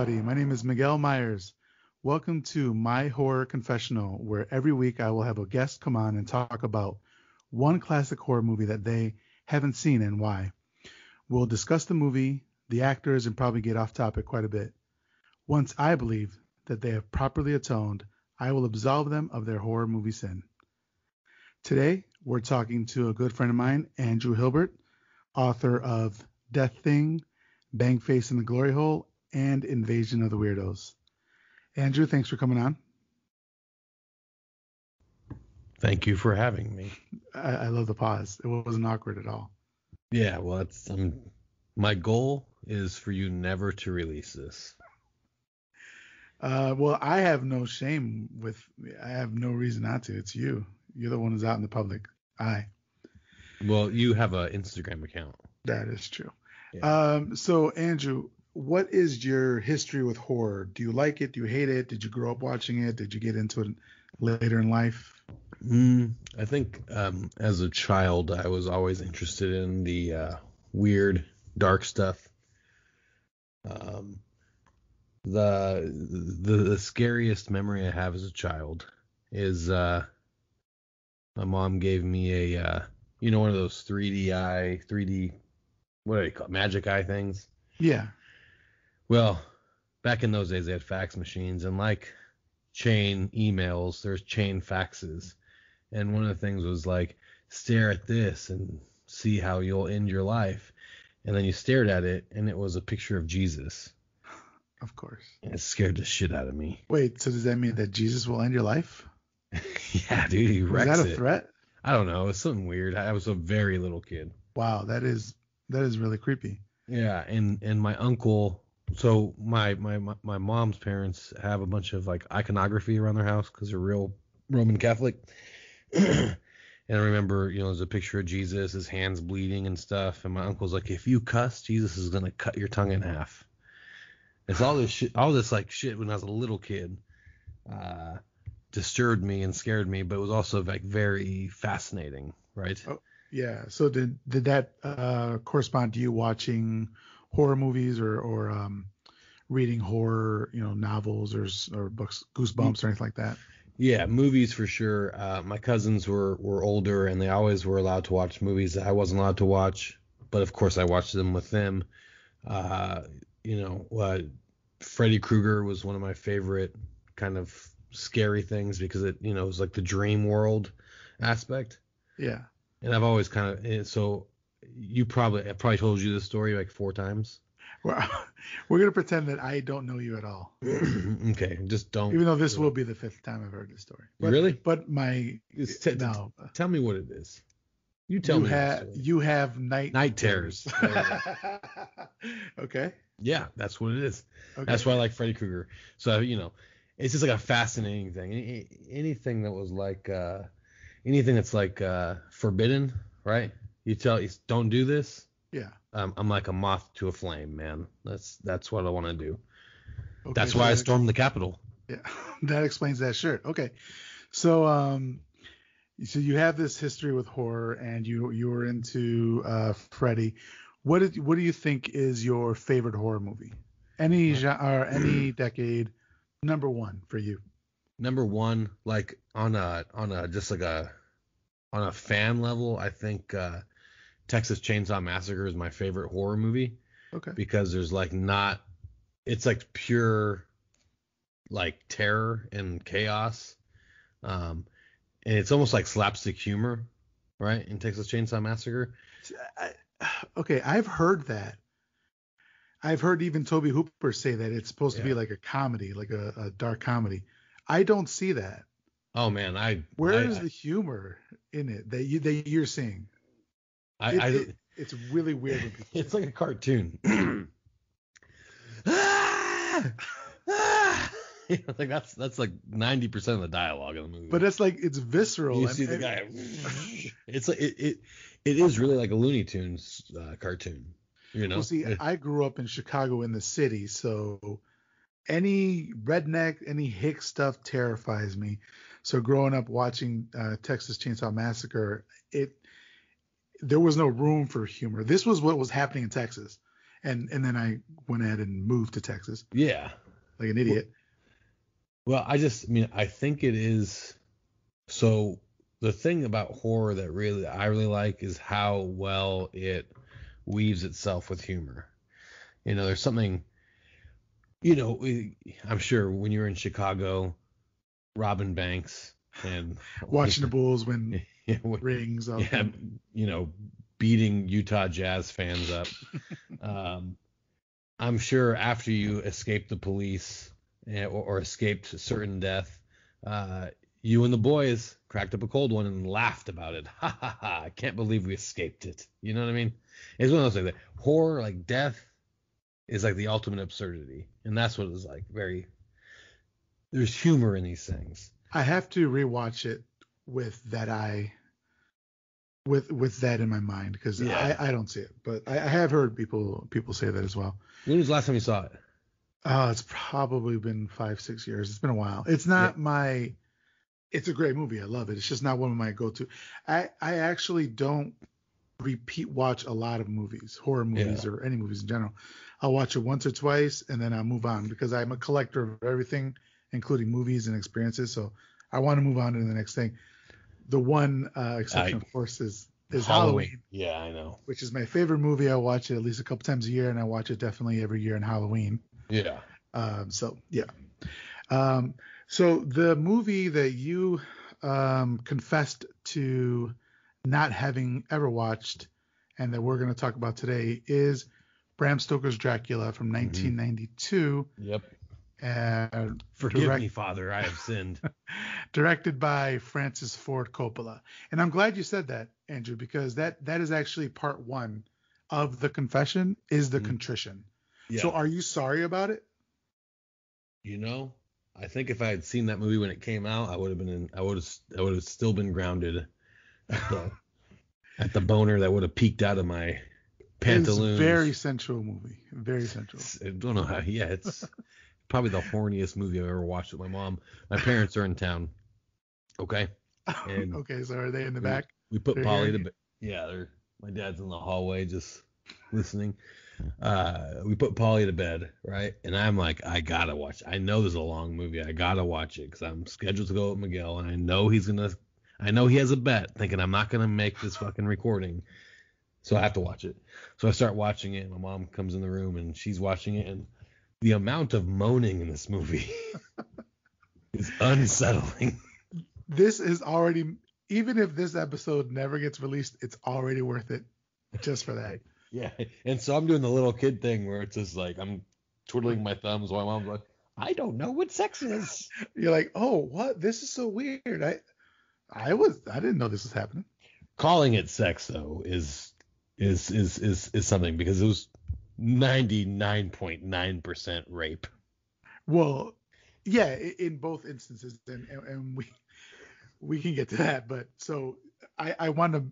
everybody. My name is Miguel Myers. Welcome to My Horror Confessional, where every week I will have a guest come on and talk about one classic horror movie that they haven't seen and why. We'll discuss the movie, the actors, and probably get off topic quite a bit. Once I believe that they have properly atoned, I will absolve them of their horror movie sin. Today, we're talking to a good friend of mine, Andrew Hilbert, author of Death Thing, Bang Face in the Glory Hole, and Invasion of the Weirdos. Andrew, thanks for coming on. Thank you for having me. I, I love the pause. It wasn't awkward at all. Yeah, well, that's um, my goal is for you never to release this. Uh, well, I have no shame with. I have no reason not to. It's you. You're the one who's out in the public eye. Well, you have an Instagram account. That is true. Yeah. Um, so Andrew, what is your history with horror? Do you like it? Do you hate it? Did you grow up watching it? Did you get into it later in life? Mm, I think um, as a child, I was always interested in the uh, weird, dark stuff. Um, the, the the scariest memory I have as a child is uh, my mom gave me a uh, you know one of those 3D eye 3D what do you call it, magic eye things? Yeah. Well, back in those days they had fax machines and like chain emails, there's chain faxes. And one of the things was like stare at this and see how you'll end your life. And then you stared at it and it was a picture of Jesus. Of course. And it scared the shit out of me. Wait, so does that mean that Jesus will end your life? yeah, dude, he wrecks Is that a it. threat? I don't know. It's something weird. I was a very little kid. Wow, that is that is really creepy. Yeah, and and my uncle. So my my my mom's parents have a bunch of like iconography around their house because they're real Roman Catholic. and I remember, you know, there's a picture of Jesus, his hands bleeding and stuff. And my uncle's like, if you cuss, Jesus is gonna cut your tongue in half. It's all this shit, all this like shit when I was a little kid. Uh, disturbed me and scared me, but it was also like very fascinating, right? Oh, yeah. So did did that uh, correspond to you watching horror movies or or um, reading horror, you know, novels or or books, Goosebumps or anything like that? Yeah, movies for sure. Uh, my cousins were were older and they always were allowed to watch movies that I wasn't allowed to watch, but of course I watched them with them. Uh, you know, uh, Freddy Krueger was one of my favorite kind of scary things because it, you know, it was like the dream world aspect. Yeah. And I've always kind of eh, so you probably I probably told you this story like four times. We're, we're gonna pretend that I don't know you at all. okay, just don't. Even though this will be the fifth time I've heard this story. But, really? But my t- no. Tell me what it is. You tell you me. Ha- you have night night terrors. okay. Yeah, that's what it is. Okay. That's why I like Freddy Krueger. So you know, it's just like a fascinating thing. Any, anything that was like, uh, anything that's like uh, forbidden, right? You tell, you don't do this. Yeah. Um, I'm like a moth to a flame, man. That's that's what I want to do. Okay, that's so why I that- stormed the Capitol. Yeah, that explains that shirt. Okay, so um, so you have this history with horror, and you you were into uh, Freddy. What did what do you think is your favorite horror movie? Any genre, or any decade, number one for you? Number one, like on a on a just like a on a fan level, I think uh, Texas Chainsaw Massacre is my favorite horror movie Okay. because there's like not it's like pure like terror and chaos um and it's almost like slapstick humor right in texas chainsaw massacre I, okay, I've heard that. I've heard even Tobe Hooper say that it's supposed to be like a comedy, like a, a dark comedy. I don't see that. oh man i Where I, is the humor in it that you that you're seeing? I, It- I, it- it's really weird. When people it's like a cartoon Ah! Ah! You know, like that's that's like 90% of the dialogue in the movie but it's like it's visceral. you and- see the guy it's like it, it it is really like a looney tunes uh, cartoon you know Well, see, I grew up in Chicago in the city, so any redneck, any hick stuff terrifies me. So growing up watching uh, Texas Chainsaw Massacre, it there was no room for humor. This was what was happening in Texas, and and then I went ahead and moved to Texas Yeah. like an idiot. Well, I just, I mean, I think it is. So the thing about horror that really I really like is how well it weaves itself with humor. You know, there's something. You know, I'm sure when you're in Chicago, Robin Banks and Watching the Bulls win yeah, rings. Up yeah, you know, beating Utah Jazz fans up. um, I'm sure after you escaped the police eh, or, or escaped certain death, uh, you and the boys cracked up a cold one and laughed about it. Ha ha ha! I can't believe we escaped it. You know what I mean? It's one of those things that horror, like death, is like the ultimate absurdity, and that's what it's like. Very. There's humor in these things. I have to rewatch it with that eye, with with that in my mind because Yeah. I, I don't see it, but I, I have heard people people say that as well. When was the last time you saw it? Oh, it's probably been five six years. It's been a while. It's not my. It's a great movie. I love it. It's just not one of my go-to. I I actually don't repeat watch a lot of movies, horror movies or any movies in general. I'll watch it once or twice and then I'll move on because I'm a collector of everything, including movies and experiences. So I want to move on to the next thing. The one uh, exception, I- of course, is is Halloween. Yeah, I know. which is my favorite movie. I watch it at least a couple times a year, and I watch it definitely every year in Halloween. Yeah. Um, so yeah. Um, so the movie that you um, confessed to not having ever watched, and that we're going to talk about today, is Bram Stoker's Dracula from 1992, Yep. And Forgive Direct- me, Father, I have sinned. directed by Francis Ford Coppola. And I'm glad you said that, Andrew, because that that is actually part one of the confession is the Mhm. contrition. Yeah. So are you sorry about it? you know, I think if I had seen that movie when it came out, I would have been in. I would have. I would have still been grounded at the at the boner that would have peeked out of my pantaloons. It's a very sensual movie. Very sensual. I don't know how. Yeah, it's probably the horniest movie I've ever watched with my mom. My parents are in town. Okay. And- okay, so are they in the Mm. back? We put They're Polly to bed. Yeah, they're my dad's in the hallway just listening. Uh, we put Polly to bed, right? And I'm like, I gotta watch. I know this is a long movie. I gotta watch it because I'm scheduled to go with Miguel, and I know he's gonna. I know he has a bet, thinking I'm not gonna make this fucking recording, so I have to watch it. So I start watching it. and My mom comes in the room and she's watching it, and the amount of moaning in this movie is unsettling. This is already even if this episode never gets released, it's already worth it just for that. Yeah, and so I'm doing the little kid thing where it's just like I'm twiddling my thumbs while my mom's like, I don't know what sex is. You're like, "Oh, what? This is so weird." I I was I didn't know this was happening. Calling it sex though is is is is is something because it was 99.9% rape. Well, yeah, in both instances, and, and, we we can get to that. But so I, I want to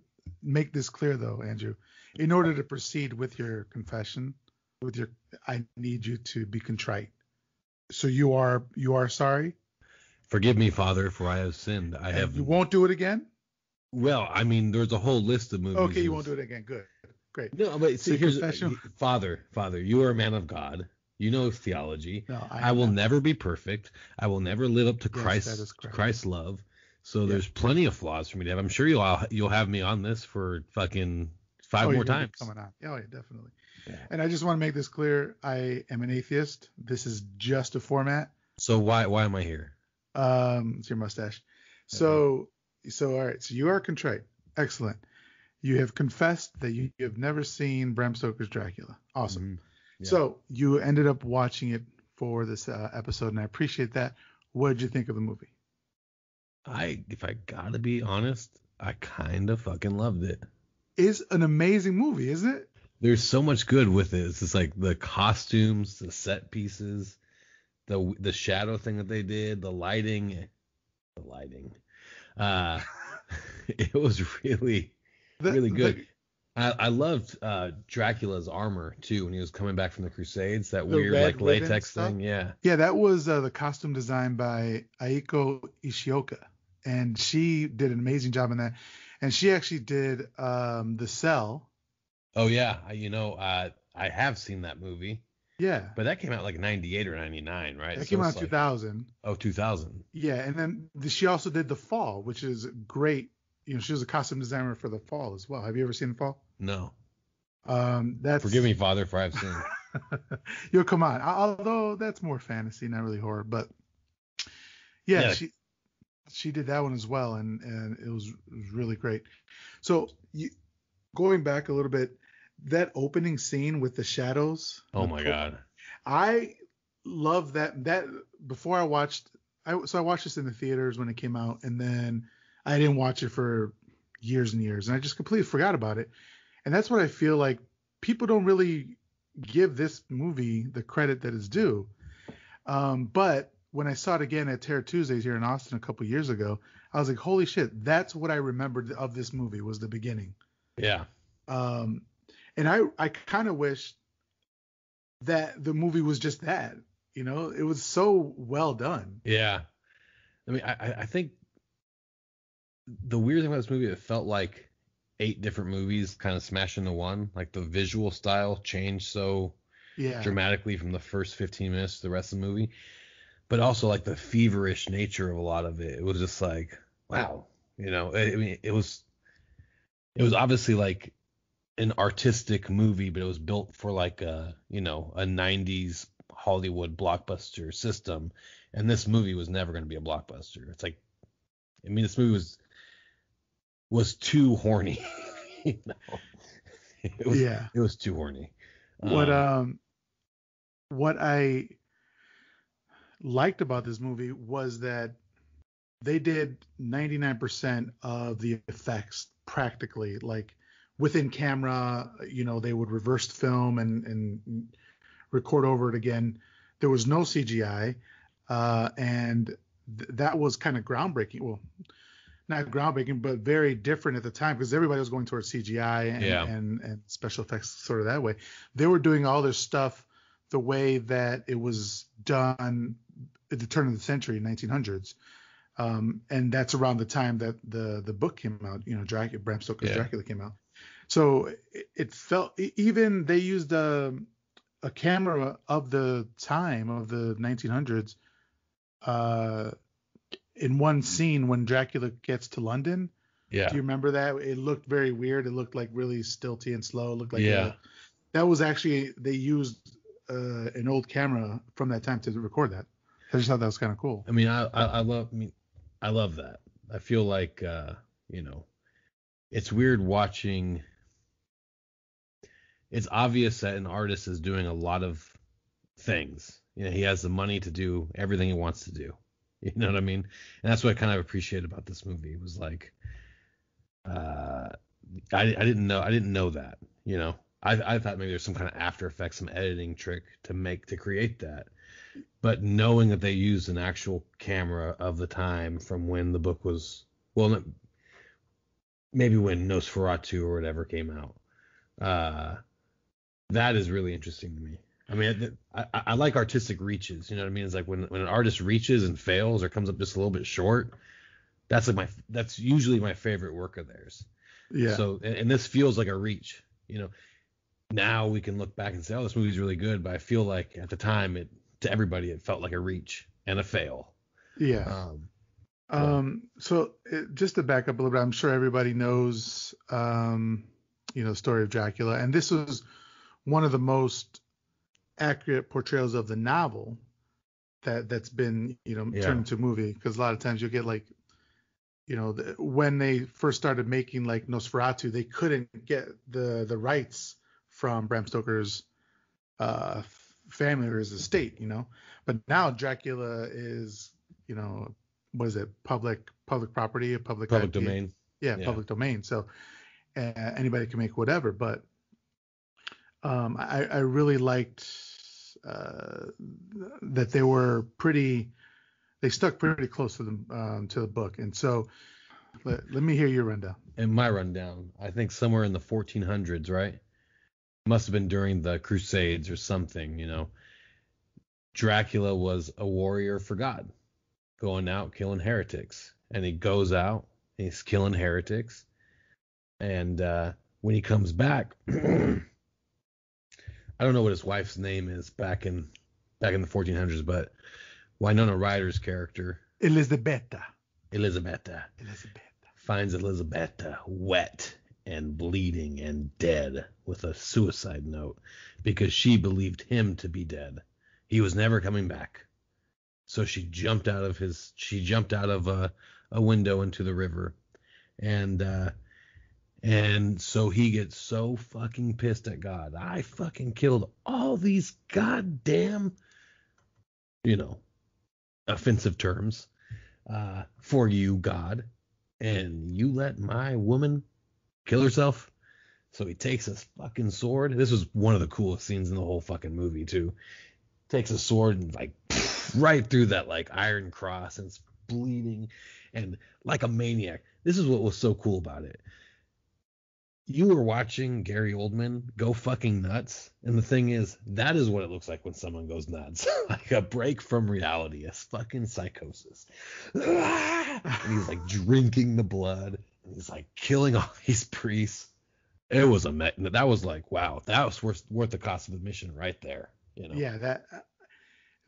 make this clear, though, Andrew. In order to proceed with your confession, with your, I need you to be contrite. So you are you are sorry. Forgive me, Father, for I have sinned. I and have You won't do it again. Well, I mean, there's a whole list of movies. Okay, you won't do it again. Good, great. No, but see, See, here's confession- Father, Father, you are a man of God. You know theology. No, I, will not. never be perfect. I will never live up to Yes, Christ, that is correct. Christ's love. So there's plenty of flaws for me to have. I'm sure you'll you'll have me on this for fucking five Oh, more times. Coming on. Oh yeah, definitely. Yeah. And I just want to make this clear. I am an atheist. This is just a format. So why why am I here? Um, it's your mustache. So, so all right. So you are contrite. Excellent. You have confessed that you, you have never seen Bram Stoker's Dracula. Awesome. Mhm. Yeah. So you ended up watching it for this uh, episode, and I appreciate that. What did you think of the movie? I if I gotta be honest, I kind of fucking loved it. it. Is an amazing movie, isn't it? There's so much good with it. It's just like the costumes, the set pieces, the the shadow thing that they did, the lighting, the lighting. Uh, it was really The- really the- good. I, I loved uh, Dracula's armor too when he was coming back from the Crusades. That The weird like latex stuff? thing. Yeah. Yeah, that was uh, the costume design by Eiko Ishioka, and she did an amazing job in that. And she actually did um, the cell. Oh yeah. You know, uh, I have seen that movie, Yeah. but that came out like 98 or 99, right? That So came out in like- 2000. Oh, 2000. Yeah, and then she also did The Fall, which is great. You know, she was a costume designer for The Fall as well. Have you ever seen The Fall? No. Um, that's Forgive me, Father, for I've sinned. You'll come on. Although that's more fantasy, not really horror, but yeah, Yeah. she she did that one as well, and and it was, it was really great. So you, going back a little bit, that opening scene with the shadows. Oh my God. I love that. That before I watched, I so I watched this in the theaters when it came out, and then I didn't watch it for years and years, and I just completely forgot about it. And that's what I feel like people don't really give this movie the credit that is due. Um, but when I saw it again at Terror Tuesdays here in Austin a couple years ago, I was like, holy shit, that's what I remembered of this movie was the beginning. Yeah. Um, and I I kind of wish that the movie was just that. You know, it was so well done. Yeah. I mean, I, I- I think the weird thing about this movie, it felt like eight different movies kind of smashed into one. Like the visual style changed so Yeah. dramatically from the first 15 minutes to the rest of the movie, but also like the feverish nature of a lot of it. It was just like, wow, you know, I I mean, it was, it was obviously like an artistic movie, but it was built for like a, you know, a 90s Hollywood blockbuster system. And this movie was never going to be a blockbuster. It's like, I mean, this movie was, was too horny. you know, it was, yeah. it was too horny. What Um, um what I liked about this movie was that they did 99% of the effects practically like within camera you know they would reverse film and and record over it again there was no cgi uh and th- that was kind of groundbreaking well not groundbreaking but very different at the time because everybody was going towards cgi and, Yeah. and and special effects sort of that way they were doing all their stuff the way that it was done at the turn of the century 1900s um, and that's around the time that the the book came out you know dracula bram stoker's Yeah. dracula came out so it, it felt even they used a, a camera of the time of the 1900s uh, in one scene when dracula gets to london yeah. do you remember that it looked very weird it looked like really stilty and slow it looked like Yeah. a, that was actually they used uh, an old camera from that time to record that i just thought that was kind of cool I mean, I, I, I love. I mean, I love that. I feel like, uh, you know, it's weird watching. It's obvious that an artist is doing a lot of things. You know, he has the money to do everything he wants to do. You know what I mean? And that's what I kind of appreciate about this movie. Was like, uh, I, I didn't know I didn't know that. You know, I, I thought maybe there's some kind of After Effects, some editing trick to make to create that but knowing that they used an actual camera of the time from when the book was well maybe when Nosferatu or whatever came out uh that is really interesting to me I mean I, I, I like artistic reaches you know what I mean? It's like when when an artist reaches and fails or comes up just a little bit short that's like my that's usually my favorite work of theirs. Yeah. So and, and this feels like a reach you know? Now we can look back and say oh this movie's really good but I feel like at the time it to everybody it felt like a reach and a fail. Yeah. Um Um, so it, just to back up a little bit, I'm sure everybody knows, um, you know, the story of Dracula, and this was one of the most accurate portrayals of the novel that that's been, you know, Yeah. turned into a movie. Because a lot of times you'll get like, you know, the, when they first started making like Nosferatu, they couldn't get the the rights from Bram Stoker's uh, family or his estate, you know. But now Dracula is, you know, what is it? Public public property, a public public IP? domain Yeah, Yeah. public domain. So uh, anybody can make whatever. But um, I, I really liked uh, that they were pretty. They stuck pretty close to the um, to the book, and so let, let me hear your rundown. in my rundown I think somewhere in the 1400s right must have been during the crusades or something you know Dracula was a warrior for God going out killing heretics and he goes out he's killing heretics and uh when he comes back I don't know what his wife's name is back in back in the 1400s, but Winona Ryder's character Elisabeta. Elisabeta Elisabeta. finds Elisabeta wet and bleeding and dead with a suicide note because she believed him to be dead. He was never coming back. So she jumped out of his she jumped out of a, a window into the river. And uh and so he gets so fucking pissed at God. I fucking killed all these goddamn you know offensive terms uh for you, God. And you let my woman kill herself. So he takes his fucking sword. This was one of the coolest scenes in the whole fucking movie too. Takes a sword and like right through that like iron cross and it's bleeding and like a maniac. This is what was so cool about it. You were watching Gary Oldman go fucking nuts, and the thing is, that is what it looks like when someone goes nuts, like a break from reality, a fucking psychosis. and he's like drinking the blood, and he's like killing all these priests. It was a me- that was like wow, that was worth worth the cost of admission right there. You know? Yeah, that. Uh,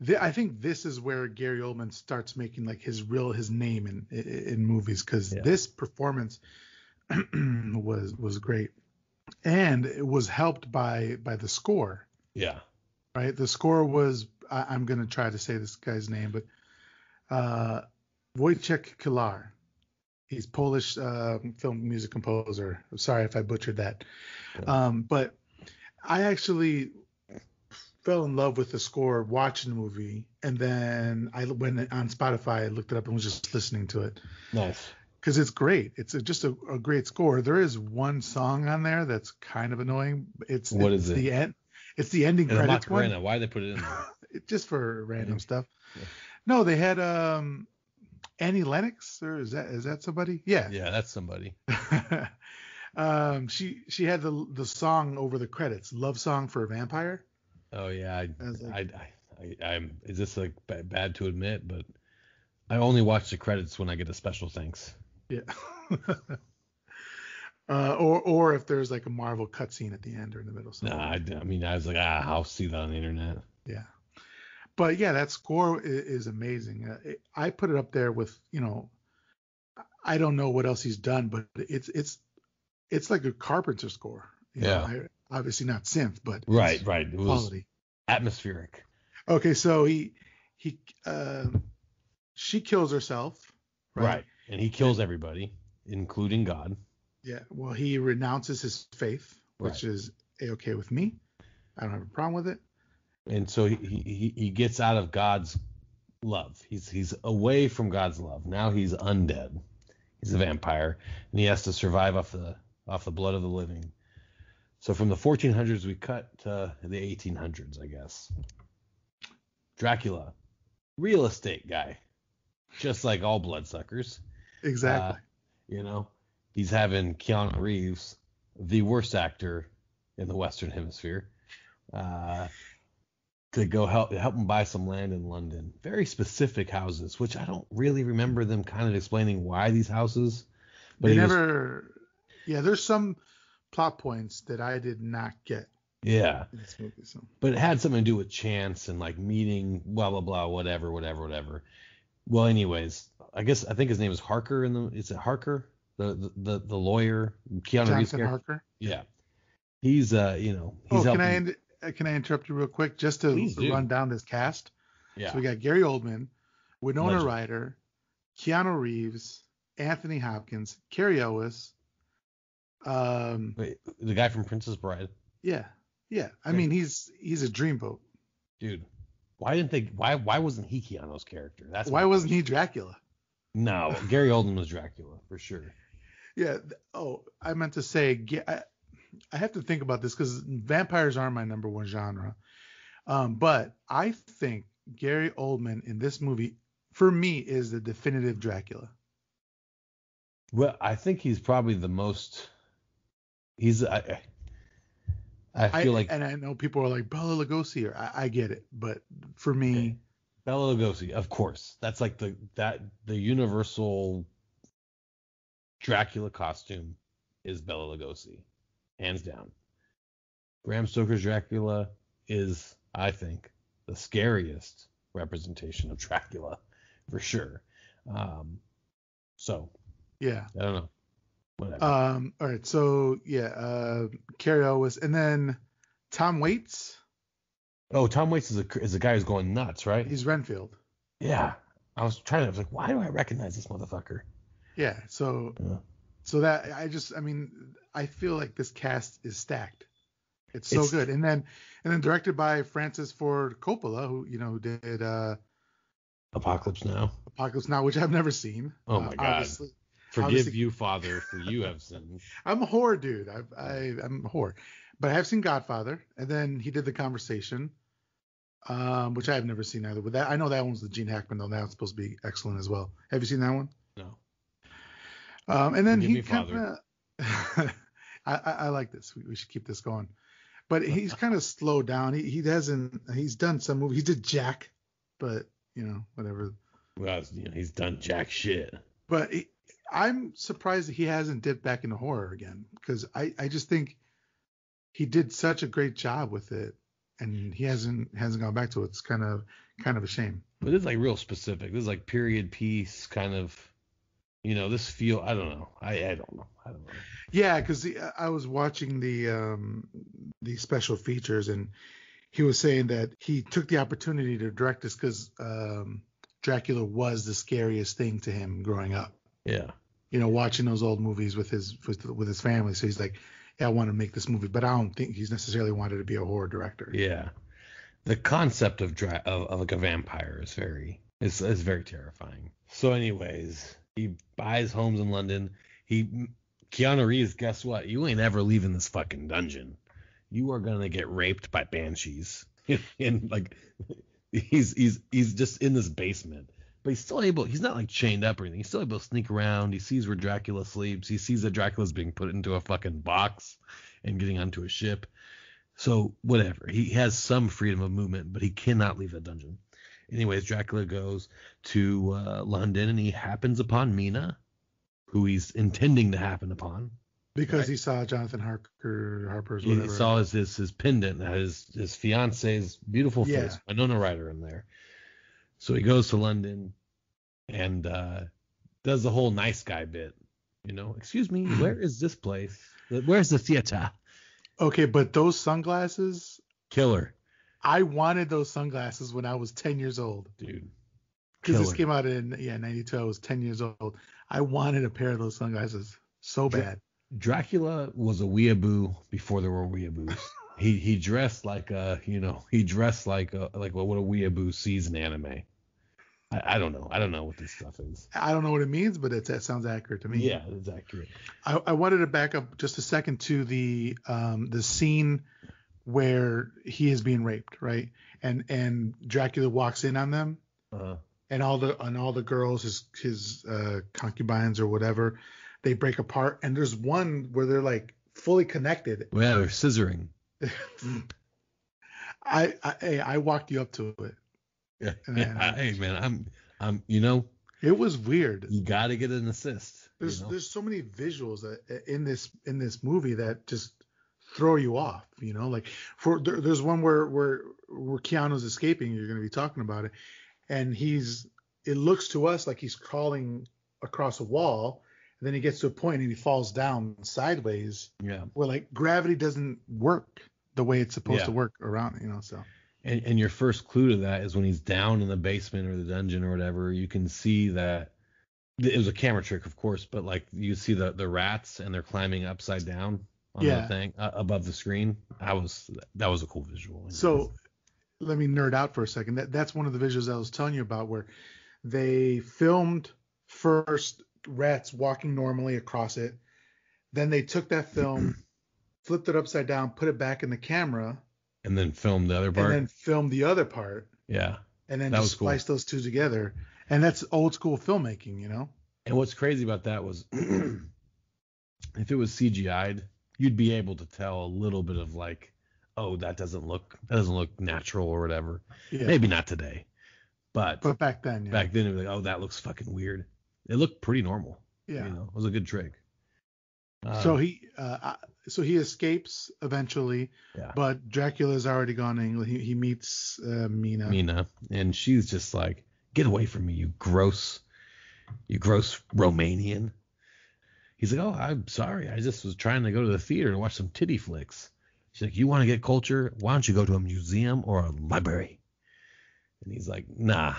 th- I think this is where Gary Oldman starts making like his real his name in in, in movies because Yeah. this performance was was great, and it was helped by by the score. Yeah. Right, the score was I, I'm gonna try to say this guy's name, but uh, Wojciech Kilar. He's Polish uh, film music composer. I'm sorry if I butchered that. Yeah. Um, but I actually fell in love with the score watching the movie, and then I went on Spotify, looked it up, and was just listening to it Nice. Because it's great. It's a, just a, a great score. There is one song on there that's kind of annoying. It's What it's is it? the end. It's the ending And credits one why they put it in there? just for random stuff. Yeah. No, they had um Annie Lennox or is that is that somebody? Yeah. Yeah, that's somebody. um she she had the the song over the credits, Love Song for a Vampire. Oh yeah, I, I like- I, I, I, I'm. Is this like ba- bad to admit? But I only watch the credits when I get a special thanks. Yeah. uh or or if there's like a Marvel cutscene at the end or in the middle. Nah. I, I mean, I was like, ah, I'll see that on the internet. Yeah. But yeah, that score is, is amazing. Uh, it, I put it up there with, you know, I don't know what else he's done, but it's it's it's like a Carpenter score. You know, Yeah. I, obviously not synth, but Right, it's right. It quality. atmospheric. Okay, so he he um she kills herself. Right. And he kills everybody, including God. Yeah. Well, he renounces his faith, which Right. is a okay with me. I don't have a problem with it. And so he, he he gets out of God's love. He's he's away from God's love. Now he's undead. He's a vampire, and he has to survive off the off the blood of the living. So from the 1400s, we cut to the 1800s, I guess. Dracula, real estate guy, just like all bloodsuckers. Exactly. You know, he's having Keanu Reeves, the worst actor in the Western Hemisphere, uh, to go help help him buy some land in London. Very specific houses, which I don't really remember them kind of explaining why these houses. But they he was- never. yeah, there's some plot points that I did not get yeah, movie. So but it had something to do with chance and like meeting, blah blah blah, whatever, whatever, whatever. Well, anyways, I guess I think his name is Harker. In the is it Harker, the the the, the lawyer, Keanu Reeves character? Harker. Yeah. He's uh, you know, he's Oh, can. I uh, can I interrupt you real quick just to do. run down this cast? yeah. So we got Gary Oldman, Winona Legend. Ryder, Keanu Reeves, Anthony Hopkins, Cary Elwes. Um, Wait, the guy from Princess Bride. yeah, yeah. I mean, he's he's a dreamboat. Dude, why didn't they why why wasn't he Keanu's character? That's Why wasn't he. Dracula? No, Gary Oldman was Dracula for sure. Yeah. Oh, I meant to say, I, I have to think about this because vampires aren't my number one genre. Um, but I think Gary Oldman in this movie, for me, is the definitive Dracula. Well, I think he's probably the most he's I I I feel I, like and I know people are like Bela Lugosi, or I, I get it, but for me, Bela Lugosi, of course. That's like the that the universal Dracula costume is Bela Lugosi, hands down. Bram Stoker's Dracula, is, I think, the scariest representation of Dracula, for sure. Um, so Yeah. I don't know. Whatever. Um. All right. So yeah. Uh. Cary Elwes, and then Tom Waits. Oh, Tom Waits is a is a guy who's going nuts, right? He's Renfield. yeah. I was trying to. I was like, why do I recognize this motherfucker? Yeah. So. Yeah. So that I just I mean I feel like this cast is stacked. It's so It's- good. And then and then directed by Francis Ford Coppola, who you know who did uh Apocalypse Now. Apocalypse Now, which I've never seen. Oh Uh, my God. obviously. Forgive Obviously- you, Father, for you have sinned. I'm a whore, dude. I, I I'm a whore, but I have seen Godfather, and then he did The Conversation, um, which I have never seen either. But that I know that one's the Gene Hackman though. That's supposed to be excellent as well. Have you seen that one? No. Um, and then Forgive he kind of, I, I, I like this. We, we should keep this going. But he's kind of slowed down. He he doesn't. He's done some movies. He did Jack, but you know whatever. Well, you know, he's done jack shit. But he, I'm surprised that he hasn't dipped back into horror again because I I just think he did such a great job with it, and he hasn't hasn't gone back to it. It's kind of kind of a shame. But it's like real specific. This is like period piece kind of. You know, this feel. I don't know. I I don't know. I don't know. Yeah, because I was watching the um, the special features, and he was saying that he took the opportunity to direct this because um, Dracula was the scariest thing to him growing up. Yeah. You know, watching those old movies with his with, with his family. So he's like, I want to make this movie, but I don't think he's necessarily wanted to be a horror director. Yeah. The concept of dra- of, of like a vampire is very is is very terrifying. So, anyways, he buys homes in London. He Keanu Reeves, guess what? You ain't ever leaving this fucking dungeon. You are gonna get raped by banshees. and like he's he's he's just in this basement. But he's still able he's not like chained up or anything. He's still able to sneak around. He sees where Dracula sleeps. He sees that Dracula's being put into a fucking box and getting onto a ship. So whatever. He has some freedom of movement, but he cannot leave the dungeon. Anyways, Dracula goes to uh, London and he happens upon Mina, who he's intending to happen upon. Because Right. he saw Jonathan Harker Harper's He saw his, his his pendant his his fiance's beautiful face. Yeah. face, Winona Ryder in there. So he goes to London and uh, does the whole nice guy bit. You know, excuse me, where is this place? Where's the theater? okay, but those sunglasses, Killer, I wanted those sunglasses when I was 10 years old. dude. Because this came out in yeah 92. I was 10 years old. I wanted a pair of those sunglasses so bad. Dracula was a weeaboo before there were weeaboos. he he dressed like a you know he dressed like a like what a weeaboo sees in anime. I, I don't know. I don't know what this stuff is. I don't know what it means, but it, that sounds accurate to me. Yeah, it's accurate. I, I wanted to back up just a second to the um, the scene where he is being raped, right? And and Dracula walks in on them, Uh, and all the and all the girls, his his uh, concubines or whatever, they break apart. And there's one where they're like fully connected. yeah, they're scissoring. I I, hey, I walked you up to it. Yeah. Yeah. I- hey man, I'm I'm you know It was weird. you got to get an assist. you There's know? there's so many visuals that, uh, in this in this movie that just throw you off. You know, like for there, there's one where where where Keanu's escaping. You're going to be talking about it, and he's it looks to us like he's crawling across a wall. And then he gets to a point and he falls down sideways, yeah. where like gravity doesn't work the way it's supposed Yeah. to work around. You know, so And, and your first clue to that is when he's down in the basement or the dungeon or whatever, you can see that it was a camera trick, of course, but like you see the the rats and they're climbing upside down on Yeah. the thing uh, above the screen. I was that was a cool visual. So let me nerd out for a second. That that's one of the visuals I was telling you about where they filmed first rats walking normally across it. Then they took that film, flipped it upside down, put it back in the camera, and then film the other part. and then film the other part, yeah. and then That just was cool. those two together. And that's old school filmmaking, you know? And what's crazy about that was if it was CGI'd, you'd be able to tell a little bit of like, oh, that doesn't look that doesn't look natural or whatever. Yeah. Maybe not today, but, But back then, yeah. back then it'd be like, oh, that looks fucking weird. It looked pretty normal. yeah. You know, it was a good trick. Uh, so he uh, so he escapes eventually, yeah. but Dracula's already gone to England. He, he meets uh, Mina. Mina, and she's just like, "Get away from me, you gross, you gross Romanian." He's like, "Oh, I'm sorry. I just was trying to go to the theater to watch some titty flicks." She's like, "You want to get culture? Why don't you go to a museum or a library?" And he's like, "Nah,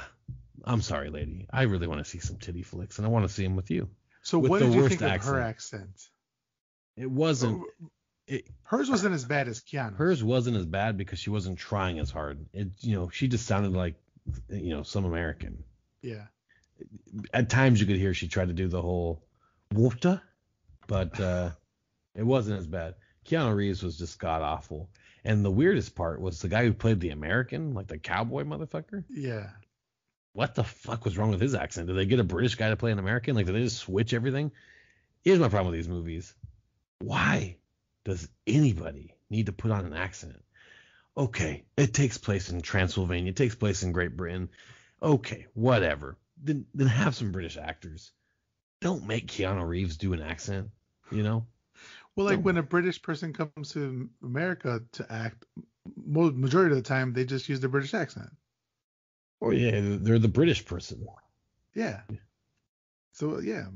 I'm sorry, lady. I really want to see some titty flicks, and I want to see them with you." So with what the did you think of her accent. It wasn't. It, Hers wasn't as bad as Keanu. hers wasn't as bad because she wasn't trying as hard. It, you know, she just sounded like, you know, some American. Yeah. At times you could hear she tried to do the whole whoopta, but uh, it wasn't as bad. Keanu Reeves was just god awful. And the weirdest part was the guy who played the American, like the cowboy motherfucker. Yeah. What the fuck was wrong with his accent? Did they get a British guy to play an American? Like, did they just switch everything? Here's my problem with these movies. Why does anybody need to put on an accent? Okay, it takes place in Transylvania, it takes place in Great Britain. Okay, whatever. Then then have some British actors. Don't make Keanu Reeves do an accent, you know? Well, like Don't- when a British person comes to America to act, majority of the time they just use the British accent. Oh yeah, they're the British person. Yeah. So yeah,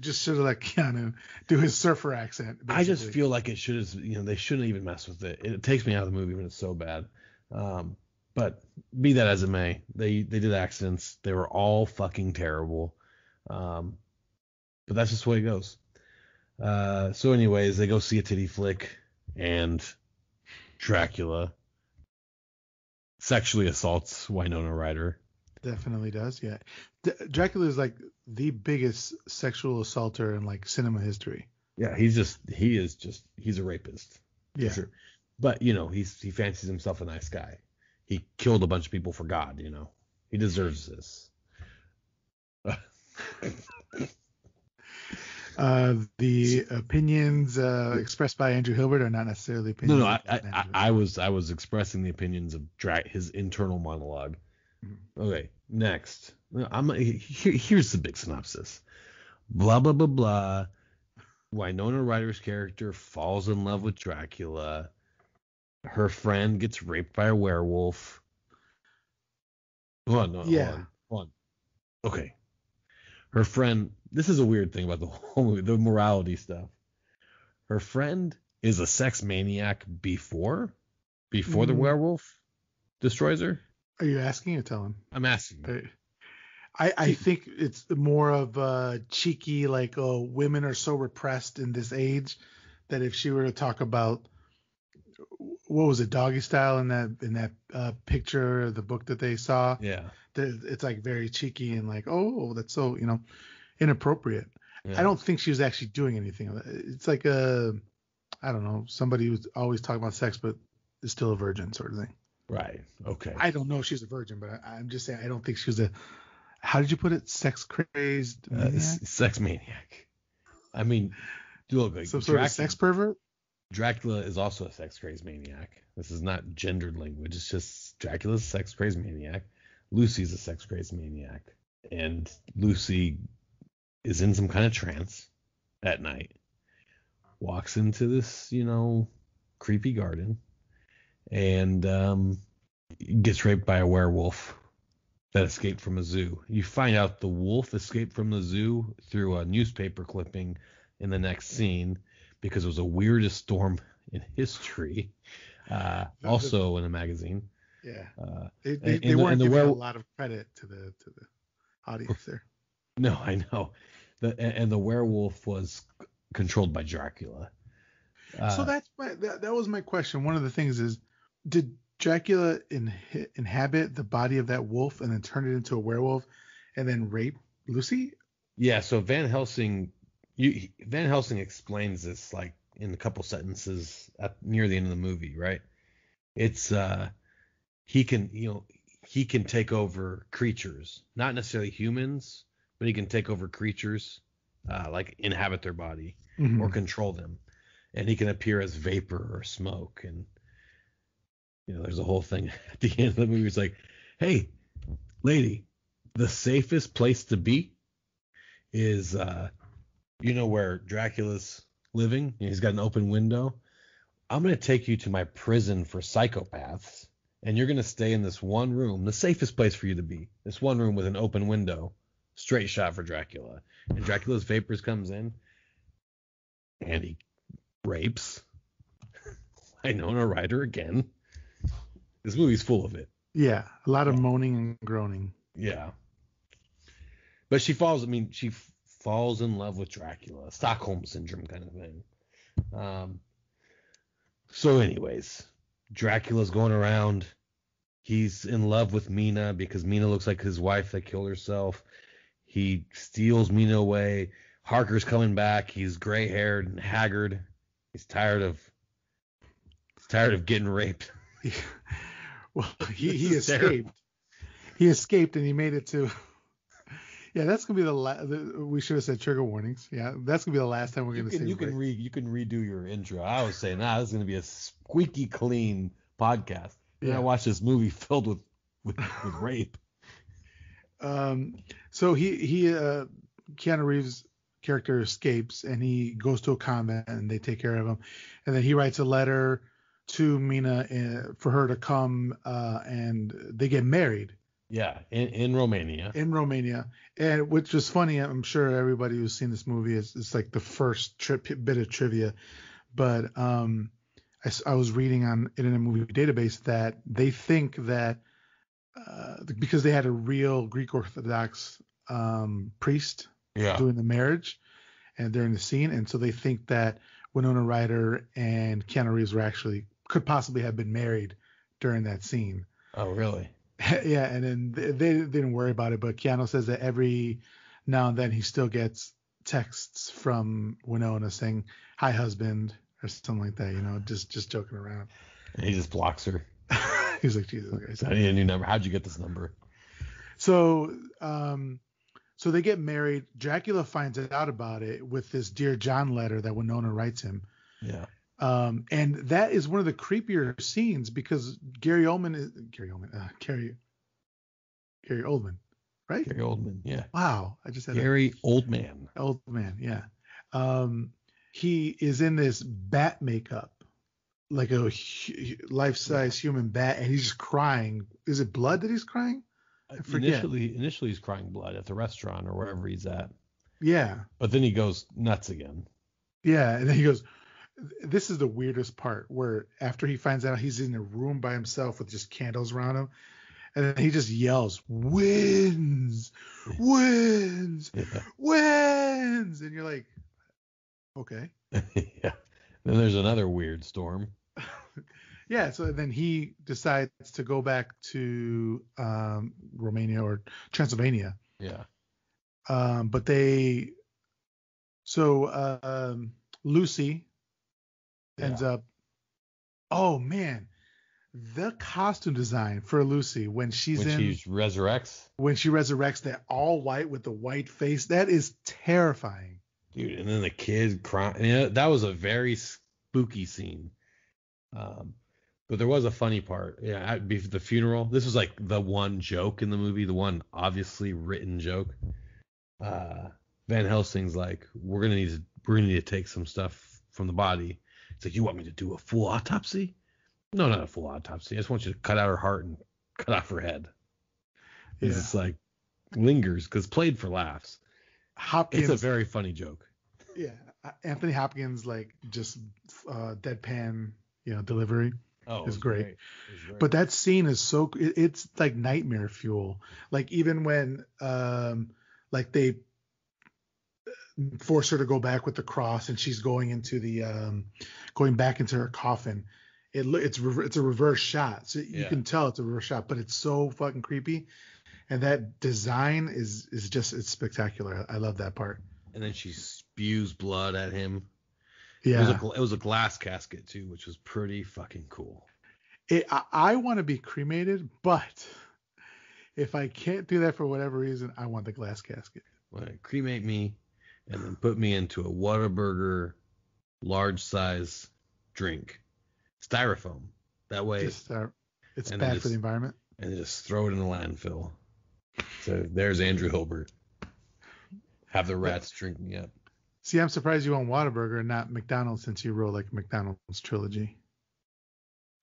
just should have let Keanu do his surfer accent. I just feel like it should have, you know, they shouldn't even mess with it. It takes me out of the movie when it's so bad. Um, but be that as it may, they they did accidents. They were all fucking terrible. Um, but that's just the way it goes. Uh, so anyways, they go see a titty flick, and Dracula sexually assaults Winona Ryder. Definitely does. Yeah, D- Dracula is like the biggest sexual assaulter in like cinema history. Yeah, he's just he is just he's a rapist. Yeah. Sure. But you know, he's he fancies himself a nice guy. He killed a bunch of people for God, you know. He deserves this. Uh, the opinions uh, expressed by Andrew Hilbert are not necessarily opinions. no, I, I, I, I was I was expressing the opinions of Dra- his internal monologue. Okay, next. I'm here, here's the big synopsis. Blah blah blah blah. Winona Ryder's character falls in love with Dracula. Her friend gets raped by a werewolf. Hold on, no, Yeah. hold on, hold on. Okay. Her friend. This is a weird thing about the whole movie, the morality stuff. Her friend is a sex maniac before, before the Mm. werewolf destroys her. Are you asking or telling? I'm asking. Uh, I, I think it's more of a cheeky, like, oh, women are so repressed in this age that if she were to talk about what was it, doggy style in that in that uh, picture, the book that they saw, Yeah. it's like very cheeky and like, oh, that's so you know inappropriate. yeah. I don't think she was actually doing anything. It's like a, I don't know, somebody who's always talking about sex but is still a virgin sort of thing. Right. Okay. I don't know if she's a virgin, but I, I'm just saying I don't think she was a. How did you put it? Sex crazed Uh, maniac? sex maniac. I mean, look, like Some sort of Dracula, sex pervert? Dracula is also a sex crazed maniac. This is not gendered language. It's just Dracula's a sex crazed maniac. Lucy's a sex crazed maniac, and Lucy is in some kind of trance at night. Walks into this, you know, creepy garden, and um, gets raped by a werewolf that escaped from a zoo. You find out the wolf escaped from the zoo through a newspaper clipping in the next scene because it was the weirdest storm in history. Uh, also in a magazine. Yeah, Uh, they, they, And- they the- weren't the giving a lot of credit to the to the audience there. no, I know. The, and and the werewolf was controlled by Dracula. Uh, so that's my that, that was my question. One of the things is, did Dracula in, inhabit the body of that wolf and then turn it into a werewolf and then rape Lucy? Yeah, so Van Helsing, you, Van Helsing explains this like in a couple sentences at near the end of the movie, right? It's uh, he can you know he can take over creatures, not necessarily humans, but he can take over creatures, uh, like inhabit their body or control them, and he can appear as vapor or smoke, and you know there's a whole thing at the end of the movie. It's like, hey, lady, the safest place to be is uh you know where Dracula's living? He's got an open window. I'm going to take you to my prison for psychopaths, and you're going to stay in this one room, the safest place for you to be. This one room with an open window, straight shot for Dracula. And Dracula's vapors comes in, and he rapes I know, Winona Ryder again. This movie's full of it. Yeah, a lot of moaning and groaning. Yeah. But she falls, I mean, she f- falls in love with Dracula, Stockholm syndrome kind of thing. Um, so, anyways, Dracula's going around. He's in love with Mina because Mina looks like his wife that killed herself. He steals Mina away. Harker's coming back. He's gray haired and haggard. He's tired of he's tired of getting raped. well, he, he escaped. He escaped and he made it to. Yeah, that's gonna be the, la- the. We should have said trigger warnings. Yeah, that's gonna be the last time we're You gonna can, say. you can re you can redo your intro. I was saying, nah, this is gonna be a squeaky clean podcast. Then I Yeah. watched this movie filled with with, with rape. Um, so he he uh, Keanu Reeves character escapes and he goes to a convent and they take care of him, and then he writes a letter to Mina uh, for her to come uh, and they get married Yeah, in, in Romania. in Romania. And which was funny, I'm sure everybody who's seen this movie is it's like the first trip bit of trivia, but um, I, I was reading on Internet Movie Database that they think that uh, because they had a real Greek Orthodox um, priest Yeah. doing the marriage and during the scene, and so they think that Winona Ryder and Keanu Reeves were actually could possibly have been married during that scene. Oh, really? yeah, and then they, they didn't worry about it, but Keanu says that every now and then he still gets texts from Winona saying "Hi, husband" or something like that. You know, just just joking around. And he just blocks her. He's like, Jesus. I need a new number. How'd you get this number? So, um, so they get married. Dracula finds out about it with this Dear John letter that Winona writes him. Yeah. Um, and that is one of the creepier scenes because Gary Oldman is Gary Oldman, uh, Gary, Gary Oldman, right? Gary Oldman. Yeah. Wow, I just had a Gary Oldman. old man, yeah. Um, he is in this bat makeup, like a life-size human bat, and he's just crying. Is it blood that he's crying? I forget. Initially, initially he's crying blood at the restaurant or wherever he's at, Yeah, but then he goes nuts again. yeah. And then he goes, "This is the weirdest part, where after he finds out he's in a room by himself with just candles around him, and then he just yells, "Wins, wins, Yeah. wins!" And you're like, okay. yeah. Then there's another weird storm. Yeah, so then he decides to go back to um, Romania or Transylvania. Yeah. Um, but they, so um, Lucy ends up. Oh man, the costume design for Lucy when she's when in she resurrects, when she resurrects that all white with the white face that is terrifying. dude, and then the kid crying. Yeah, that was a very spooky scene. Um, but there was a funny part. Yeah, at the funeral. This was like the one joke in the movie, the one obviously written joke. Uh, Van Helsing's like, we're gonna need to, we're gonna need to take some stuff from the body. Like, you want me to do a full autopsy? No, not a full autopsy. I just want you to cut out her heart and cut off her head. Yeah. It's just like lingers because played for laughs. Hopkins, It's a very funny joke. yeah, Anthony Hopkins like just uh, deadpan, you know, delivery. Oh, It's was great. Great. But that scene is so it- it's like nightmare fuel. Like even when um like they force her to go back with the cross and she's going into the um going back into her coffin. It it's it's a reverse shot. So you Yeah. can tell it's a reverse shot, but it's so fucking creepy. And that design is is just it's spectacular. I love that part. and then she spews blood at him. It was, a, Yeah. it was a glass casket too, which was pretty fucking cool. It, I, I want to be cremated, but if I can't do that for whatever reason, I want the glass casket. Like, cremate me and then put me into a Whataburger large size drink, styrofoam. That way, Just, uh, it's bad then for the environment. and just throw it in the landfill. So there's Andrew Hilbert. Have the rats drink me up. See, I'm surprised you want Whataburger and not McDonald's since you wrote like McDonald's trilogy.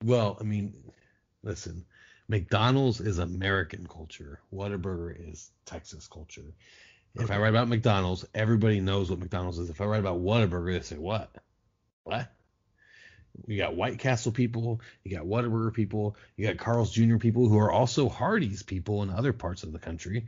Well, I mean, listen, McDonald's is American culture. Whataburger is Texas culture. If I write about McDonald's, everybody knows what McDonald's is. If I write about Whataburger, they say what? What? You got White Castle people, you got Whataburger people, you got Carl's Jr. people who are also Hardee's people in other parts of the country,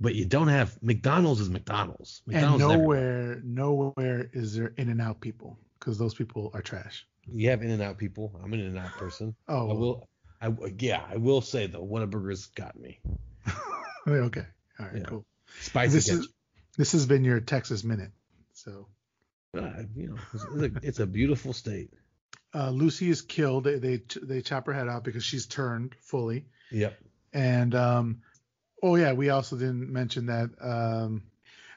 but you don't have McDonald's is McDonald's. McDonald's and nowhere, nowhere is there In and Out people because those people are trash. You have In and Out people. I'm an In and Out person. Oh, I will. I yeah, I will say though, Whataburger's got me. okay, all right, Yeah. cool. Spicy This ketchup. is this has been your Texas minute. So Uh, you know, it's, it's a, it's a beautiful state. uh, Lucy is killed. They, they they chop her head off because she's turned fully. Yep. And um, oh yeah, we also didn't mention that um,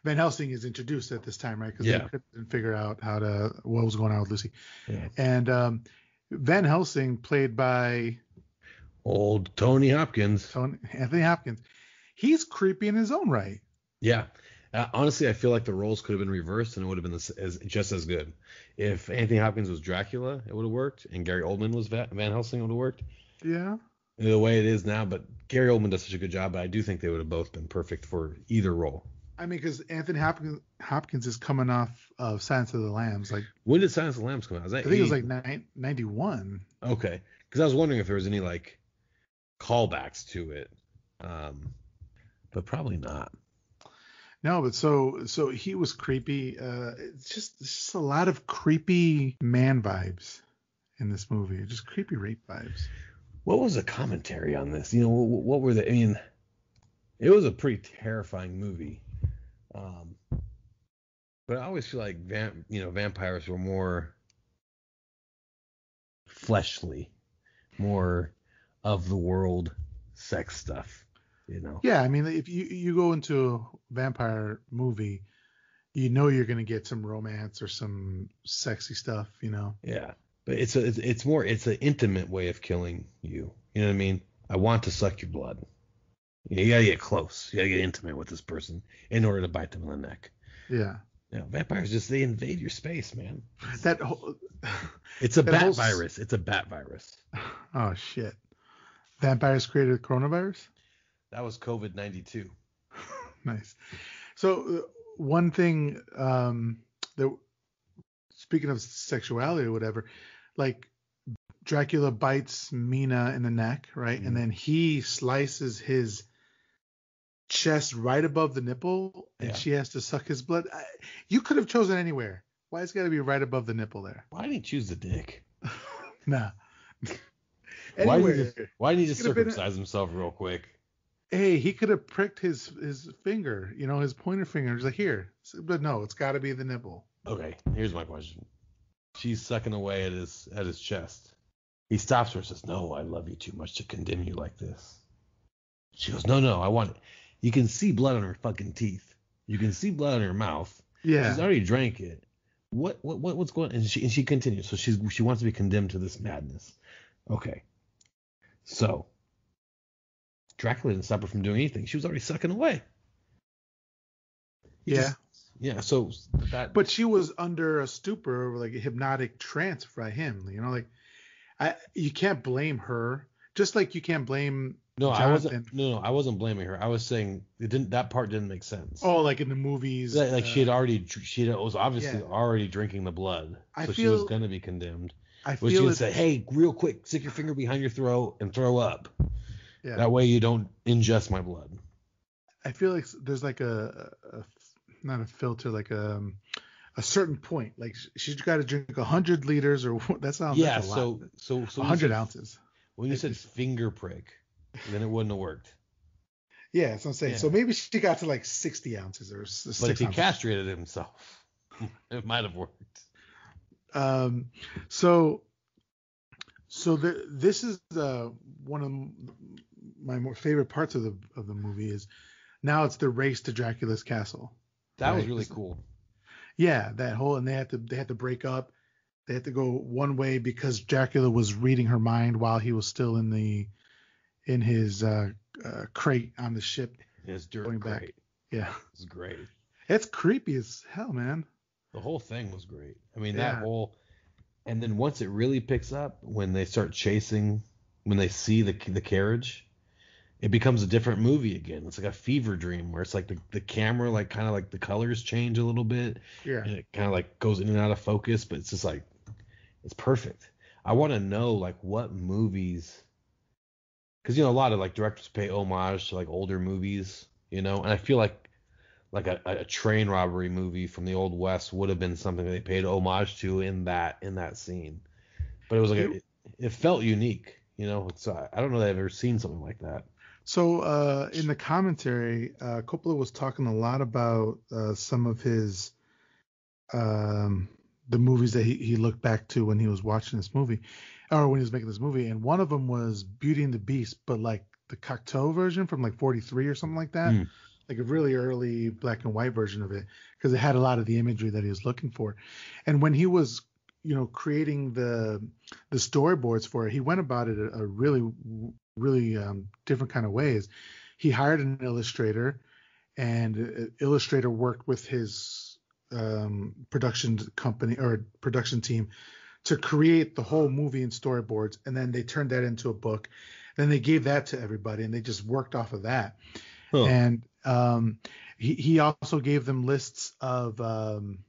Van Helsing is introduced at this time, right? Because Yeah. they couldn't figure out how to what was going on with Lucy. Yeah. And um, Van Helsing, played by Old Tony Hopkins. Tony, Anthony Hopkins, he's creepy in his own right. Yeah. Uh, honestly, I feel like the roles could have been reversed and it would have been the, s- as, just as good. If Anthony Hopkins was Dracula, it would have worked, and Gary Oldman was Va- Van Helsing, it would have worked. Yeah. The way it is now, but Gary Oldman does such a good job. But I do think they would have both been perfect for either role. I mean, because Anthony Hopkins, Hopkins is coming off of Silence of the Lambs. Like When did Silence of the Lambs come out? I think it was like nine, 91. Okay, because I was wondering if there was any like callbacks to it, um, but probably not. No, but so so he was creepy. Uh, it's just it's just a lot of creepy man vibes in this movie. Just creepy rape vibes. What was the commentary on this? You know, what, what were the? I mean, it was a pretty terrifying movie. Um, but I always feel like vamp, you know, vampires were more fleshly, more of the world sex stuff. You know. Yeah, I mean, if you you go into a vampire movie, you know you're gonna get some romance or some sexy stuff. You know. Yeah, but it's a it's, more it's an intimate way of killing you. You know what I mean? I want to suck your blood. You gotta get close. You gotta get intimate with this person in order to bite them in the neck. Yeah. You know, vampires just they invade your space, man. That whole. It's a bat whole virus. It's a bat virus. Oh shit. Vampires created coronavirus. That was COVID ninety two. nice. So uh, one thing um that speaking of sexuality or whatever, like Dracula bites Mina in the neck, right? Mhm. And then he slices his chest right above the nipple and Yeah. she has to suck his blood. I, you could have chosen anywhere. Why it's got to be right above the nipple there? Why didn't he choose the dick? nah. Why did he just, why didn't he just Could've a- circumcise himself real quick? Hey, he could have pricked his his finger, you know, his pointer finger. He's like, here, but no, it's got to be the nipple. Okay, here's my question. She's sucking away at his at his chest. He stops her and says, "No, I love you too much to condemn you like this." She goes, "No, no, I want it." You can see blood on her fucking teeth. You can see blood on her mouth. Yeah, She's already drank it. What what what what's going? And she and she continues. So she's she wants to be condemned to this madness. Okay. So Dracula didn't stop her from doing anything. She was already sucking away. He yeah. just- yeah. So that. but she was under a stupor, or like a hypnotic trance by him. You know, like I, you can't blame her. Just like you can't blame. No, I wasn't. No, no, I wasn't blaming her. I was saying it didn't. That part didn't make sense. Oh, like in the movies. like, like she had uh, already. She had, was obviously Yeah. already drinking the blood, I so she was gonna be condemned. I But she feel would say, "Hey, real quick, stick your finger behind your throat and throw up. Yeah. That way you don't ingest my blood." I feel like there's like a, a, not a filter, like a a certain point. Like she's got to drink hundred liters, or that sounds yeah. that's a So lot. so so when hundred said- ounces. When you said It's- finger prick, then it wouldn't have worked. Yeah, that's what I'm saying. Yeah. So maybe she got to like 60 ounces or But six if he ounces. castrated himself, it might have worked. Um, so, so the, this is uh, one of my more favorite parts of the of the movie is now it's the race to Dracula's castle. That was really cool. Yeah, that whole and they had to they had to break up. They had to go one way because Dracula was reading her mind while he was still in the in his uh, uh, crate on the ship. His dirt Going back. Yeah, It's great. it's creepy as hell, man. The whole thing was great. I mean, Yeah. that whole, and then once it really picks up, when they start chasing, when they see the the carriage, it becomes a different movie again. It's like a fever dream where it's like the, the camera, like kind of like the colors change a little bit, Yeah. and it kind of like goes in and out of focus, but it's just like, it's perfect. I want to know like what movies, because you know a lot of like directors pay homage to like older movies, you know, and I feel like like a, a train robbery movie from the old west would have been something they paid homage to in that in that scene, but it was like a, it, felt unique, you know. It's I don't know that I've ever seen something like that. So uh, in the commentary, uh, Coppola was talking a lot about uh, some of his um, the movies that he, he looked back to when he was watching this movie, or when he was making this movie, and one of them was Beauty and the Beast, but like the Cocteau version from like '43 or something like that, Hmm. Like a really early black and white version of it, because it had a lot of the imagery that he was looking for. And when he was you know creating the the storyboards for it he went about it a, a really really um, different kind of ways he hired an illustrator and uh, illustrator worked with his um, production company or production team to create the whole movie and storyboards and then they turned that into a book then they gave that to everybody and they just worked off of that Huh. and um, he, he also gave them lists of um,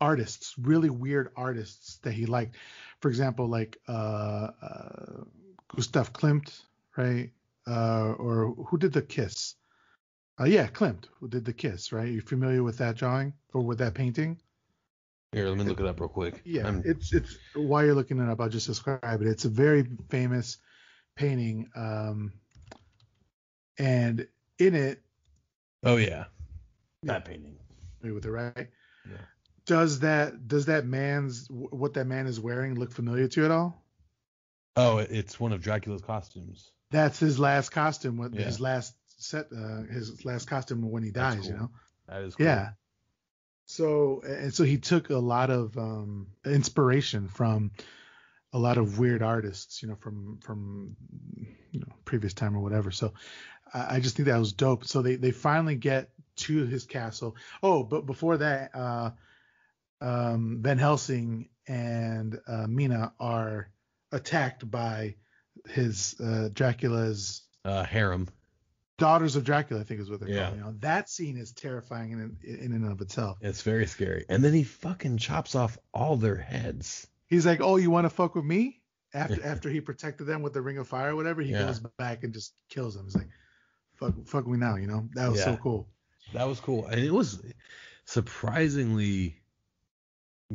artists, really weird artists that he liked. For example, like uh, uh, Gustav Klimt, right? Uh, or who did the Kiss? Uh, yeah, Klimt, who did the Kiss, right? You familiar with that drawing or with that painting? Here, let me look it up real quick. Yeah, I'm- it's it's while you're looking it up, I'll just describe it. It's a very famous painting, um, and in it, oh yeah, Yeah. that painting. Agree with it, right? Yeah. Does that does that man's what that man is wearing look familiar to you at all? Oh, it's one of Dracula's costumes. That's his last costume. With Yeah. his last set, uh, his last costume when he That's dies. You know. That is cool. Yeah. So and so he took a lot of um, inspiration from a lot of weird artists, you know, from from you know previous time or whatever. So I, just think that was dope. So they they finally get to his castle. Oh, but before that, uh, um, Van Helsing and uh, Mina are attacked by his uh, Dracula's Uh, harem. daughters of Dracula, I think is what they're Yeah. called. You that scene is terrifying in in and of itself. It's very scary. And then he fucking chops off all their heads. He's like, "Oh, you want to fuck with me?" After after he protected them with the ring of fire or whatever, he Yeah. goes back and just kills them. He's like, "Fuck, fuck me now," you know. That was so cool. That was cool. And it was surprisingly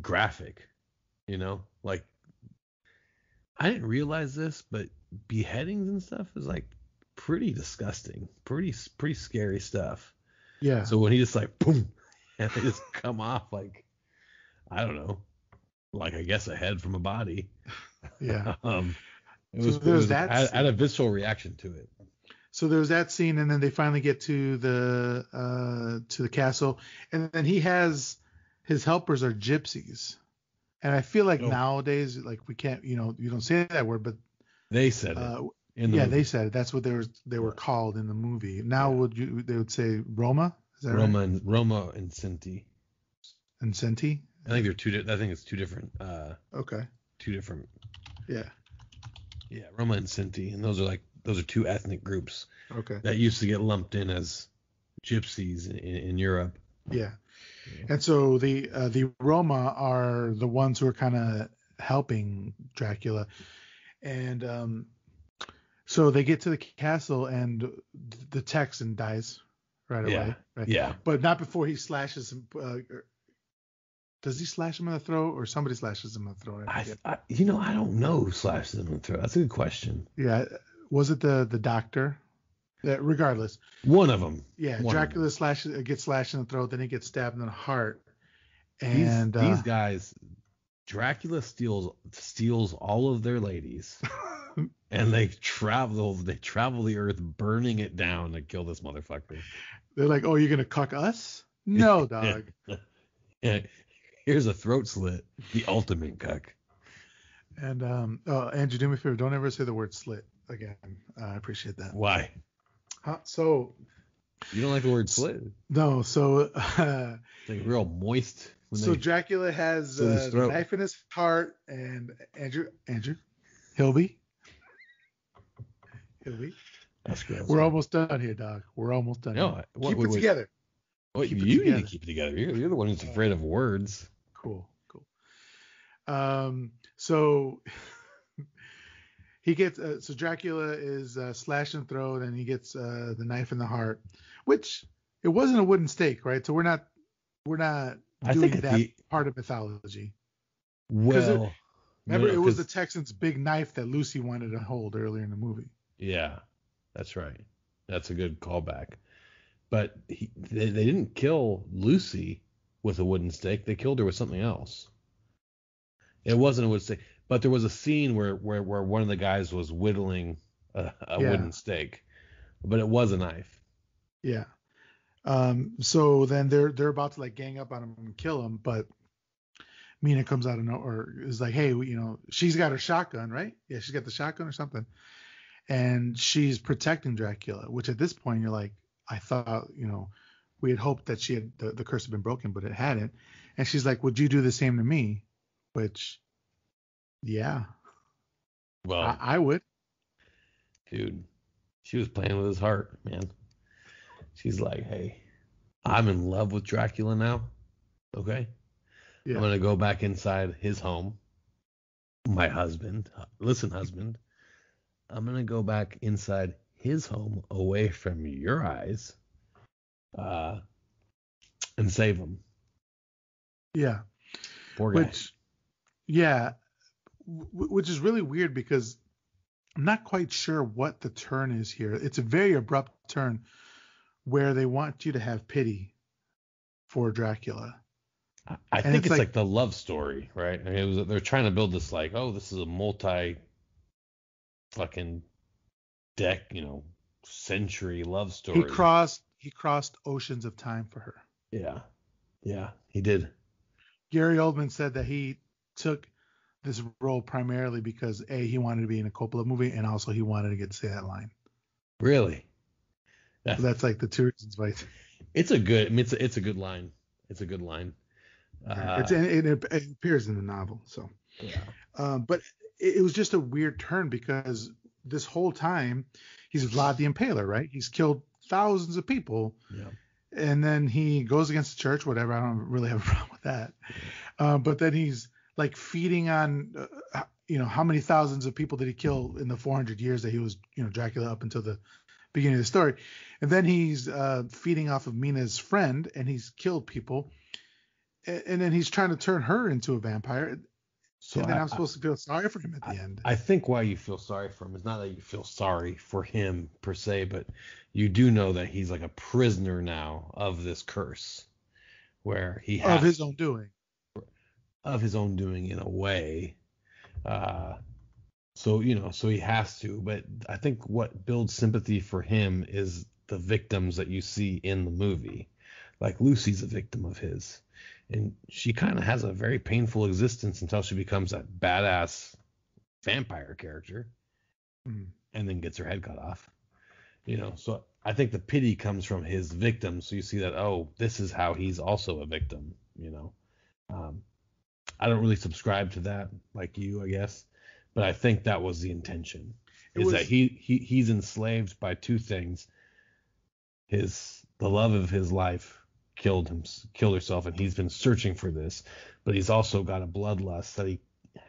graphic, you know? Like I didn't realize this, but beheadings and stuff is like pretty disgusting. Pretty pretty scary stuff. Yeah. So when he just like boom and they just come off like I don't know, like I guess a head from a body. yeah. Um it So was, it was that I, I had a visceral reaction to it. So there's that scene, and then they finally get to the uh to the castle, and then he has his helpers are gypsies, and I feel like Oh. nowadays, like we can't, you know, you don't say that word, but They said it uh, in the yeah, movie. they said it. That's what they were they were called in the movie. Now Yeah. would you they would say Roma? Is that Roma right? and Roma and Sinti. And Senti? I think they're two. Di- I think it's two different. Uh, Okay. two different. Yeah. Yeah, Roma and Sinti, and those are like those are two ethnic groups Okay. that used to get lumped in as gypsies in, in Europe. Yeah. And so the uh, the Roma are the ones who are kind of helping Dracula, and um, so they get to the castle and the Texan dies right Yeah. away. Right? Yeah, But not before he slashes him. Uh, does he slash him in the throat or somebody slashes him in the throat? I I. I you know I don't know who slashes him in the throat. That's a good question. yeah. Was it the the doctor? Yeah, regardless. One of them. Yeah, One Dracula slashes gets slashed in the throat, then he gets stabbed in the heart. These, And uh, these guys, Dracula steals steals all of their ladies, and they travel they travel the earth, burning it down to kill this motherfucker. they're like, "Oh, you're gonna cuck us?" No, dog. Yeah, here's a throat slit, the ultimate cuck. and um, oh, Andrew, do me a favor, don't ever say the word slit again. Uh, I appreciate that. Why? Huh, so You don't like the word slit? no, so uh, like real moist when so they- Dracula has uh, the knife in his heart, and Andrew Andrew Hilby. Hilby. That's gross. We're almost done here, dog. We're almost done. No, here. What- keep wait, it wait. together. Keep it you need to keep it together. You're, you're the one who's afraid of words. Cool, cool. Um, so he gets uh, so Dracula is uh, slashed in the throat, and he gets uh, the knife in the heart, which it wasn't a wooden stake, right? So we're not we're not I doing that the- part of mythology. Well, Remember, no, it was the Texans' big knife that Lucy wanted to hold earlier in the movie. Yeah, that's right. That's a good callback. But he, they, they didn't kill Lucy with a wooden stake. They killed her with something else. It wasn't a wooden stake, but there was a scene where where, where one of the guys was whittling a, a Yeah. wooden stake, but it was a knife. Yeah. Um, so then they're they're about to like gang up on him and kill him, but Mina comes out of nowhere is like, hey, you know, she's got her shotgun, right? Yeah, she's got the shotgun or something, and she's protecting Dracula. Which at this point you're like, I thought, you know, we had hoped that she had the, the curse had been broken, but it hadn't. And she's like, would you do the same to me? Which, yeah, Well, I, I would. dude, she was playing with his heart, man. She's like, hey, I'm in love with Dracula now. Okay. Yeah. I'm gonna go back inside his home. My husband, listen, husband, I'm gonna go back inside his home, away from your eyes, uh, and save him. Yeah. Poor guy. Which, yeah, which is really weird because I'm not quite sure what the turn is here. It's a very abrupt turn where they want you to have pity for Dracula. I, and think it's it's like- like, the love story, right? I mean, it was they're trying to build this like, oh, this is a multi, fucking, deck, you know, century love story. He crossed he crossed oceans of time for her. Yeah, yeah, he did. Gary Oldman said that he took this role primarily because a he wanted to be in a Coppola movie and also he wanted to get to say that line. Really. So that's like the two reasons why. It's a good. I mean, it's a, it's a good line. It's a good line. Uh, it, it appears in the novel. So. yeah. Um, but it, it was just a weird turn because this whole time he's Vlad the Impaler, right? He's killed thousands of people, Yeah. and then he goes against the church, whatever. I don't really have a problem with that. Uh, but then he's like feeding on, uh, you know, how many thousands of people did he kill in the 400 years that he was, you know, Dracula up until the beginning of the story, and then he's uh, feeding off of Mina's friend, and he's killed people. A- And then he's trying to turn her into a vampire. So and then I, I'm supposed to feel sorry for him at the end. I think why you feel sorry for him is not that you feel sorry for him per se, but you do know that he's like a prisoner now of this curse, where he has of his own doing. Of his own doing in a way. Uh, so you know, so he has to. But I think what builds sympathy for him is the victims that you see in the movie. Like Lucy's a victim of his, and she kind of has a very painful existence until she becomes that badass vampire character, Mm. and then gets her head cut off. You know, so I think the pity comes from his victim. So you see that, oh, this is how he's also a victim. You know, um, I don't really subscribe to that like you, I guess, but I think that was the intention. It is was- that he, he he's enslaved by two things. His the love of his life killed him killed herself and he's been searching for this, but he's also got a bloodlust that he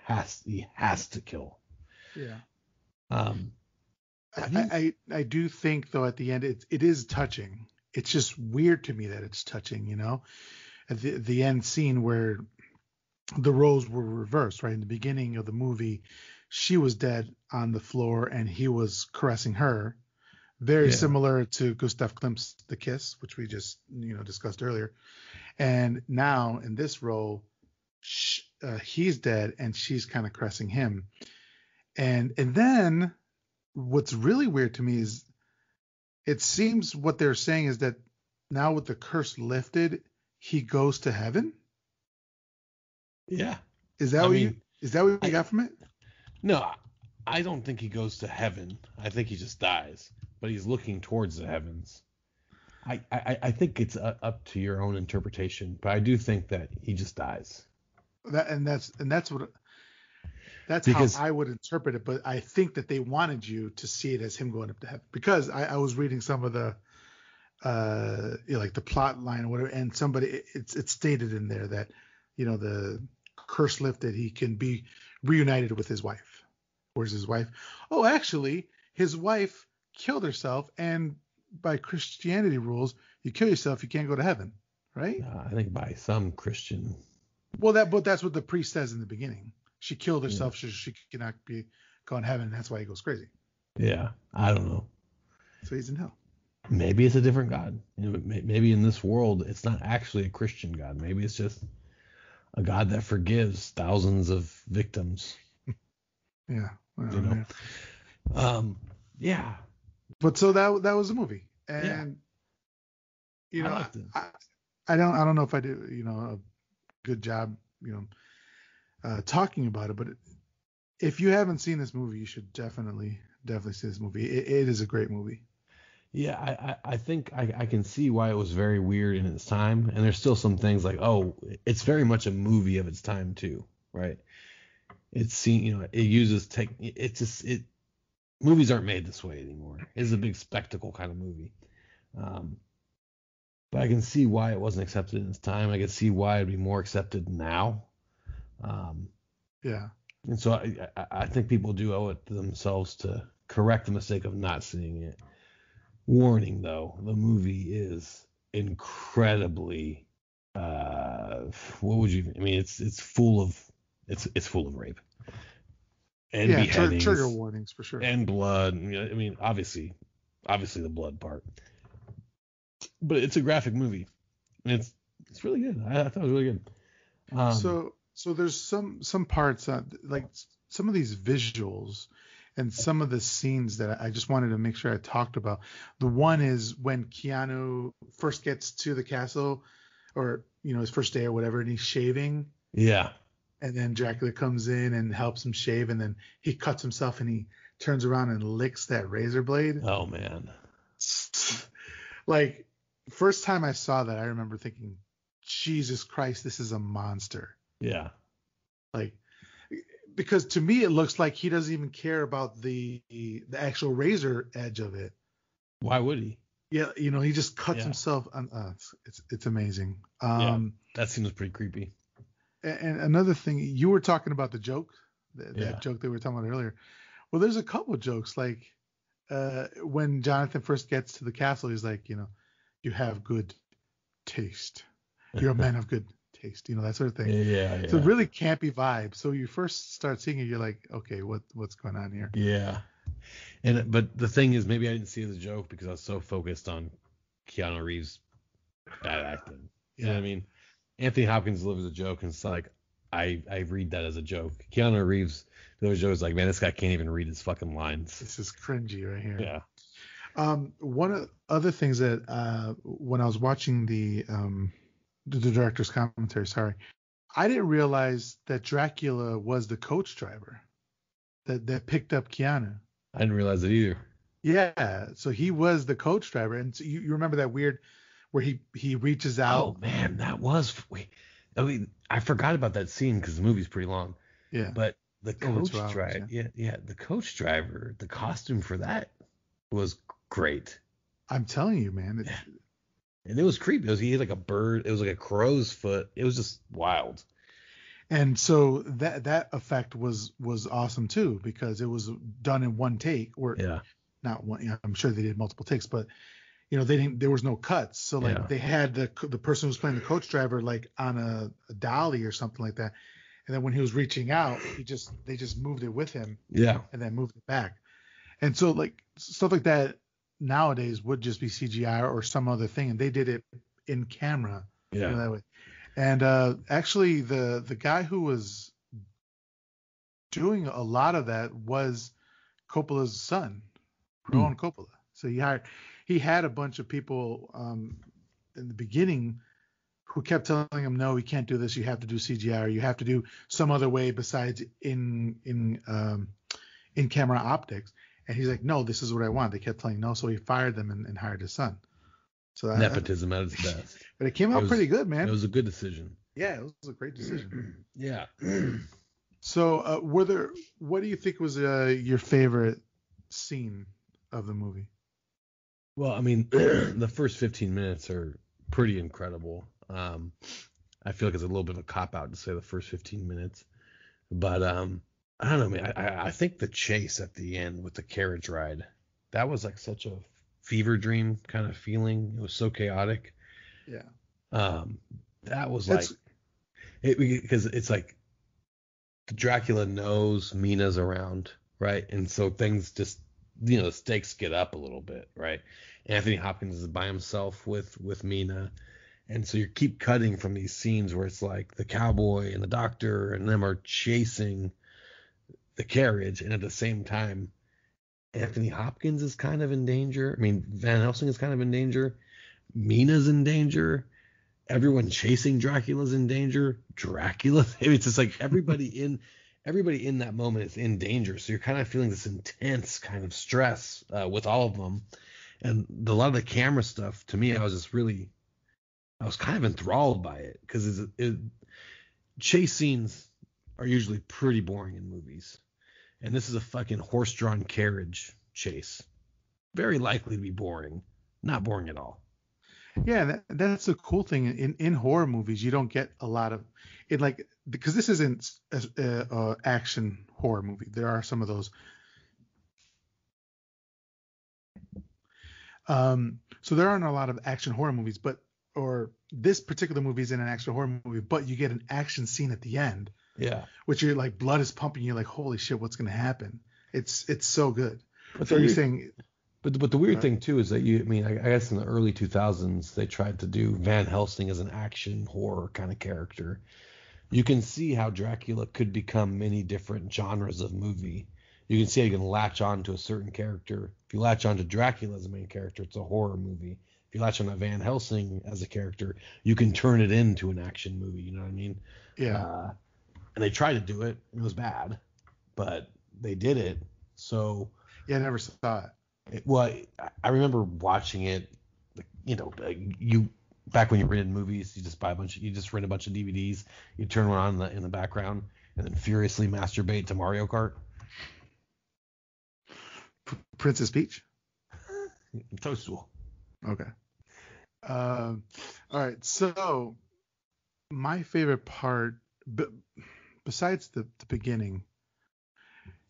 has he has to kill. Yeah. Um I, I I do think though at the end it it is touching. It's just weird to me that it's touching, you know. At the the end scene where the roles were reversed, right? In the beginning of the movie, she was dead on the floor and he was caressing her. Very Yeah. similar to Gustav Klimt's The Kiss, which we just you know discussed earlier. And now in this role, sh uh, he's dead and she's kind of caressing him. And and then what's really weird to me is it seems what they're saying is that now with the curse lifted, he goes to heaven. Yeah. Is that I what you is that what you I- got from it? No, I don't think he goes to heaven. I think he just dies, but he's looking towards the heavens. I, I, I think it's uh, up to your own interpretation, but I do think that he just dies. That and that's and that's what that's Because- how I would interpret it. But I think that they wanted you to see it as him going up to heaven because I, I was reading some of the uh you know, like the plot line or whatever, and somebody it- it's it's stated in there that you know the curse lifted, he can be reunited with his wife. Where's his wife? Oh, actually, his wife killed herself, and by Christianity rules, you kill yourself, you can't go to heaven, right? Uh, I think by some Christian. Well, that but that's what the priest says in the beginning. She killed herself, so she cannot be go in heaven. And that's why he goes crazy. Yeah, I don't know. So he's in hell. Maybe it's a different God. You know, maybe in this world it's not actually a Christian God. Maybe it's just a God that forgives thousands of victims. Yeah. Well, You know. yeah. Um, yeah, But so that that was the movie, and you know, it. I, I don't I don't know if I do you know a good job you know uh, talking about it, but if you haven't seen this movie, you should definitely definitely see this movie. It, it is a great movie. Yeah, I, I, think I, I can see why it was very weird in its time, and there's still some things like, oh, it's very much a movie of its time too, right? It's seen, you know, it uses tech. It's just it. Movies aren't made this way anymore. It's a big spectacle kind of movie. Um, but I can see why it wasn't accepted in its time. I can see why it'd be more accepted now. Um, Yeah. and so I, I, I think people do owe it to themselves to correct the mistake of not seeing it. Warning though, the movie is incredibly uh what would you I mean it's it's full of it's it's full of rape. And yeah. Tr- trigger warnings for sure. and blood. and, you know, I mean obviously obviously the blood part. But it's a graphic movie. And it's it's really good. I, I thought it was really good. Um, so so there's some some parts that like some of these visuals and some of the scenes that I just wanted to make sure I talked about. The one is when Keanu first gets to the castle, or you know his first day or whatever, and he's shaving, yeah. and then Dracula comes in and helps him shave, and then he cuts himself and he turns around and licks that razor blade. Oh man. like first time I saw that, I remember thinking, Jesus Christ, this is a monster. Yeah. like because to me it looks like he doesn't even care about the the actual razor edge of it Why would he? yeah you know he just cuts Yeah. himself on uh, it's, it's it's amazing um That seems pretty creepy. and, another thing you were talking about the joke that, Yeah. that joke that we were talking about earlier well there's a couple jokes like uh when jonathan first gets to the castle he's like you know you have good taste you're a man of good taste you know that sort of thing Yeah, yeah. It's a really campy vibe. So you first start seeing it, you're like, okay, what what's going on here? Yeah. And but the thing is, maybe I didn't see a joke because I was so focused on Keanu Reeves bad acting. You know what I mean? Anthony Hopkins delivers a joke, and it's like I I read that as a joke. Keanu Reeves delivers jokes like, man, this guy can't even read his fucking lines. This is cringy right here. Yeah. Um, one of other things that uh, when I was watching the um, the, director's commentary, sorry, I didn't realize that Dracula was the coach driver that that picked up Keanu. I didn't realize it either. Yeah, so he was the coach driver, and so you, you remember that weird where he he reaches out. Oh man, that was wait. I mean, I forgot about that scene because the movie's pretty long. yeah, But the coach driver, yeah, yeah, the coach driver, the costume for that was great. I'm telling you, man. It, Yeah. And it was creepy. It was he had like a bird. It was like a crow's foot. It was just wild. And so that that effect was was awesome too because it was done in one take or Yeah. not one. You know, I'm sure they did multiple takes, but you know they didn't. There was no cuts, so like Yeah. they had the the person who was playing the coach driver like on a, a dolly or something like that, and then when he was reaching out, he just they just moved it with him Yeah. and then moved it back. And so like stuff like that nowadays would just be CGI or some other thing, and they did it in camera you know, that way. And uh, actually, the the guy who was doing a lot of that was Coppola's son, Hmm. Roman Coppola. So he hired he had a bunch of people um, in the beginning who kept telling him, no, you can't do this. You have to do CGI or you have to do some other way besides in in um, in camera optics. And he's like, no, this is what I want. They kept telling him no, so he fired them and, and hired his son. So that, Nepotism at its best. but it came out It was- pretty good, man. It was a good decision. yeah, it was a great decision. Yeah. So, uh, were there? What do you think was uh, your favorite scene of the movie? Well, I mean, the first 15 minutes are pretty incredible. Um, I feel like it's a little bit of a cop out to say the first 15 minutes, but um, I don't know, man. I, I- think the chase at the end with the carriage ride, that was like such a fever dream kind of feeling. It was so chaotic. Yeah. Um, that was like It's- it because it's like Dracula knows Mina's around, right? And so things just you know the stakes get up a little bit, right? Anthony Hopkins is by himself with with Mina, and so you keep cutting from these scenes where it's like the cowboy and the doctor and them are chasing the carriage, and at the same time, Anthony Hopkins is kind of in danger. I mean, Van Helsing is kind of in danger. Mina's in danger. Everyone chasing Dracula's in danger. Dracula, it's just like everybody in everybody in that moment is in danger. So you're kind of feeling this intense kind of stress uh, with all of them. And the, a lot of the camera stuff, to me, I was just really, I was kind of enthralled by it because it, chase scenes are usually pretty boring in movies, and this is a fucking horse-drawn carriage chase. Very likely to be boring. Not boring at all. Yeah, that, that's the cool thing in in horror movies. You don't get a lot of it, like because this isn't a, a, a action horror movie. There are some of those. Um, so there aren't a lot of action horror movies, but or this particular movie is in an action horror movie, but you get an action scene at the end, Yeah. which you're like blood is pumping. You're like, holy shit, what's gonna happen? It's it's so good. But So the you're weird- saying But but the weird Right. thing too is that you I mean I, I guess in the early 2000s they tried to do Van Helsing as an action horror kind of character. You can see how Dracula could become many different genres of movie. You can see how you can latch on to a certain character. If you latch on to Dracula as a main character, it's a horror movie. If you latch on to Van Helsing as a character, you can turn it into an action movie. You know what I mean? yeah, Uh, and they tried to do it. It was bad, but they did it. So yeah, I never saw it. it, well, I- remember watching it. You know, you back when you rented movies, you just buy a bunch. Of, you just rent a bunch of DVDs. You turn one on in the, in the background, and then furiously masturbate to Mario Kart. Princess Peach. Toadstool. Okay. Um, all right. So, my favorite part, b- besides the, the beginning,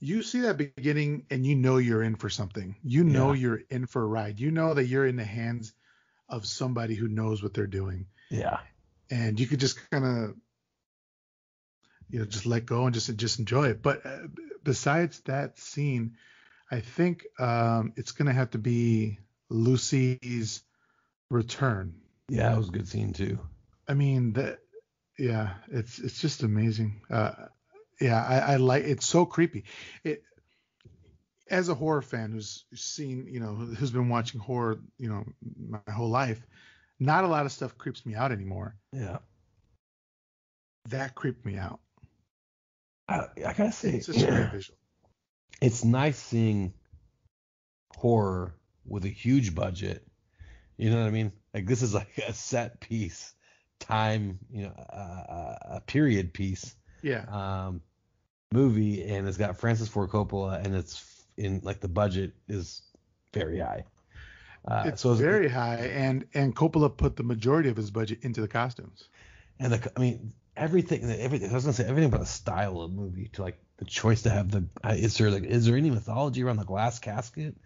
you see that beginning and you know you're in for something. You know Yeah. you're in for a ride. You know that you're in the hands of somebody who knows what they're doing. Yeah. And you could just kind of, you know, just let go and just just enjoy it. But uh, besides that scene, I think um, it's gonna have to be Lucy's return. Yeah, it was a good scene too. I mean that yeah, it's it's just amazing. Uh yeah, I, I like it's so creepy. It as a horror fan who's seen, you know, who's been watching horror, you know, my whole life, not a lot of stuff creeps me out anymore. Yeah. That creeped me out. I, I gotta say, It's just a great visual. it's nice seeing horror with a huge budget. You know what I mean? Like this is like a set piece, time, you know, uh, a period piece Yeah. um, movie, and it's got Francis Ford Coppola, and it's in like the budget is very high. Uh, it's so very high and and Coppola put the majority of his budget into the costumes. and the, I mean everything, everything. I was gonna say everything about the style of the movie to like the choice to have the. Uh, is there like is there any mythology around the glass casket?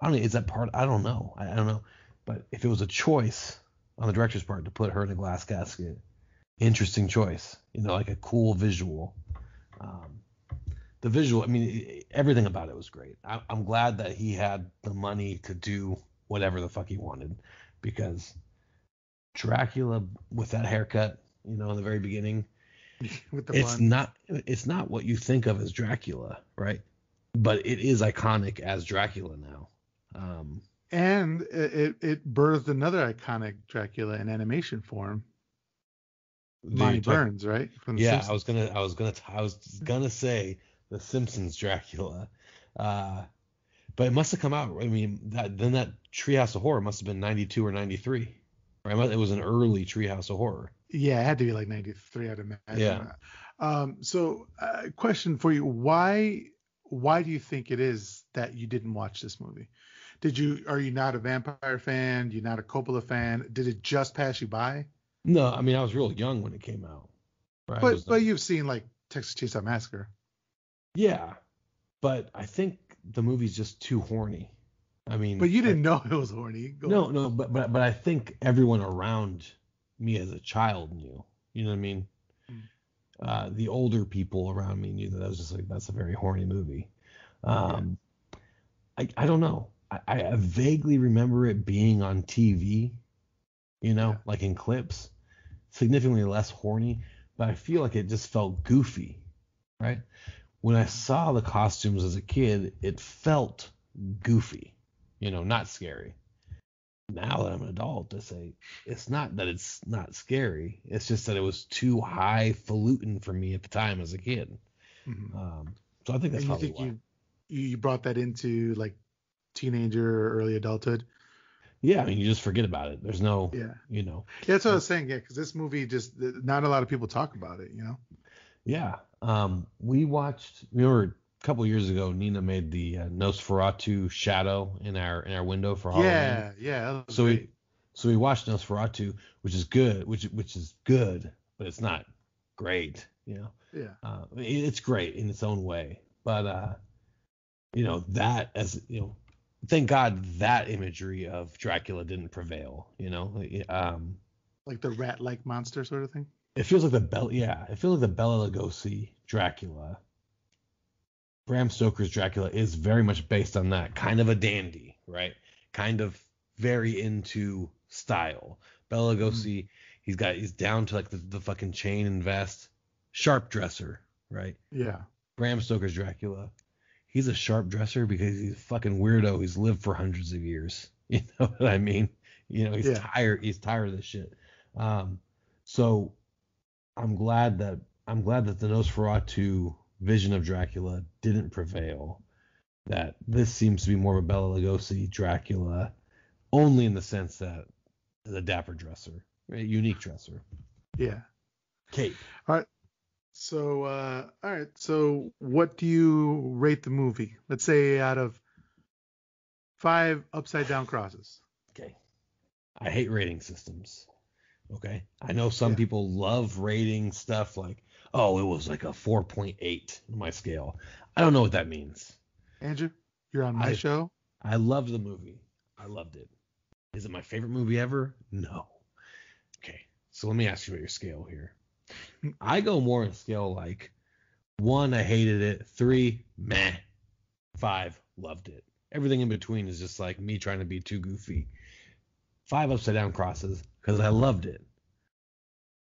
I don't know. Is that part? I don't know. I, I don't know. But if it was a choice on the director's part to put her in a glass casket, interesting choice. You know, like a cool visual. Um, the visual. I mean, everything about it was great. I, I'm glad that he had the money to do whatever the fuck he wanted, because Dracula with that haircut, you know, in the very beginning, With the it's blonde. not it's not what you think of as Dracula, right? But it is iconic as Dracula now. Um, and it, it birthed another iconic Dracula in animation form. the- Monty Burns, right? From The Yeah, Simpsons. I was gonna I was gonna I was gonna say the Simpsons Dracula. Uh, but it must have come out. I mean, that then that Treehouse of Horror must have been 92 or 93. Right? It was an early Treehouse of Horror. Yeah, it had to be like 93, I'd imagine. Yeah. Um, so, uh, question for you: Why, why do you think it is that you didn't watch this movie? Did you? Are you not a vampire fan? You're not a Coppola fan? Did it just pass you by? No, I mean I was real young when it came out. Right? But but you've seen like Texas Chainsaw Massacre. Yeah, but I think the movie's just too horny. I mean, but you didn't I, know it was horny. Go no, on. no, but but but I think everyone around me as a child knew. You know what I mean? Mm. Uh, the older people around me knew that I was just like that's a very horny movie. Um, yeah. I I don't know. I, I vaguely remember it being on TV. You know, yeah. like in clips, significantly less horny, but I feel like it just felt goofy, right? When I saw the costumes as a kid, it felt goofy you know, not scary. Now that I'm an adult, I say it's not that it's not scary. It's just that it was too highfalutin for me at the time as a kid. Mm-hmm. Um, so I think that's and probably you think why. you you brought that into like teenager or early adulthood. Yeah, I mean, you just forget about it. There's no, yeah, you know. Yeah, that's what I was saying. Yeah, because this movie just not a lot of people talk about it. You know. Yeah. Um, we watched. Remember a couple years ago, Nina made the uh, Nosferatu shadow in our in our window for Halloween. Yeah, yeah. So great. we so we watched Nosferatu, which is good, which which is good, but it's not great, you know. Yeah. Uh, it's great in its own way, but uh, you know that as you know, thank God that imagery of Dracula didn't prevail, you know. Um, like the rat-like monster sort of thing. It feels like the Bela, yeah, it feels like the Bela Lugosi Dracula Bram Stoker's Dracula is very much based on that kind of a dandy, right? Kind of very into style. Bela Lugosi, mm. he's got he's down to like the, the fucking chain and vest, sharp dresser, right? Yeah. Bram Stoker's Dracula, he's a sharp dresser because he's a fucking weirdo. He's lived for hundreds of years. You know what I mean? You know, he's yeah. tired. He's tired of this shit. Um, so I'm glad that I'm glad that the Nosferatu vision of Dracula didn't prevail. That this seems to be more of a Bela Lugosi Dracula, only in the sense that the dapper dresser, a unique dresser. Yeah. Kate. All right. So, uh, all right. So, what do you rate the movie? Let's say out of five upside down crosses. Okay. I hate rating systems. Okay. I know some yeah. people love rating stuff like oh, it was like a 4.8 on my scale. I don't know what that means. Andrew, you're on my I, show. I loved the movie. I loved it. Is it my favorite movie ever? No. Okay, so let me ask you about your scale here. I go more in scale like one, I hated it. Three, meh. Five, loved it. Everything in between is just like me trying to be too goofy. Five upside down crosses because I loved it.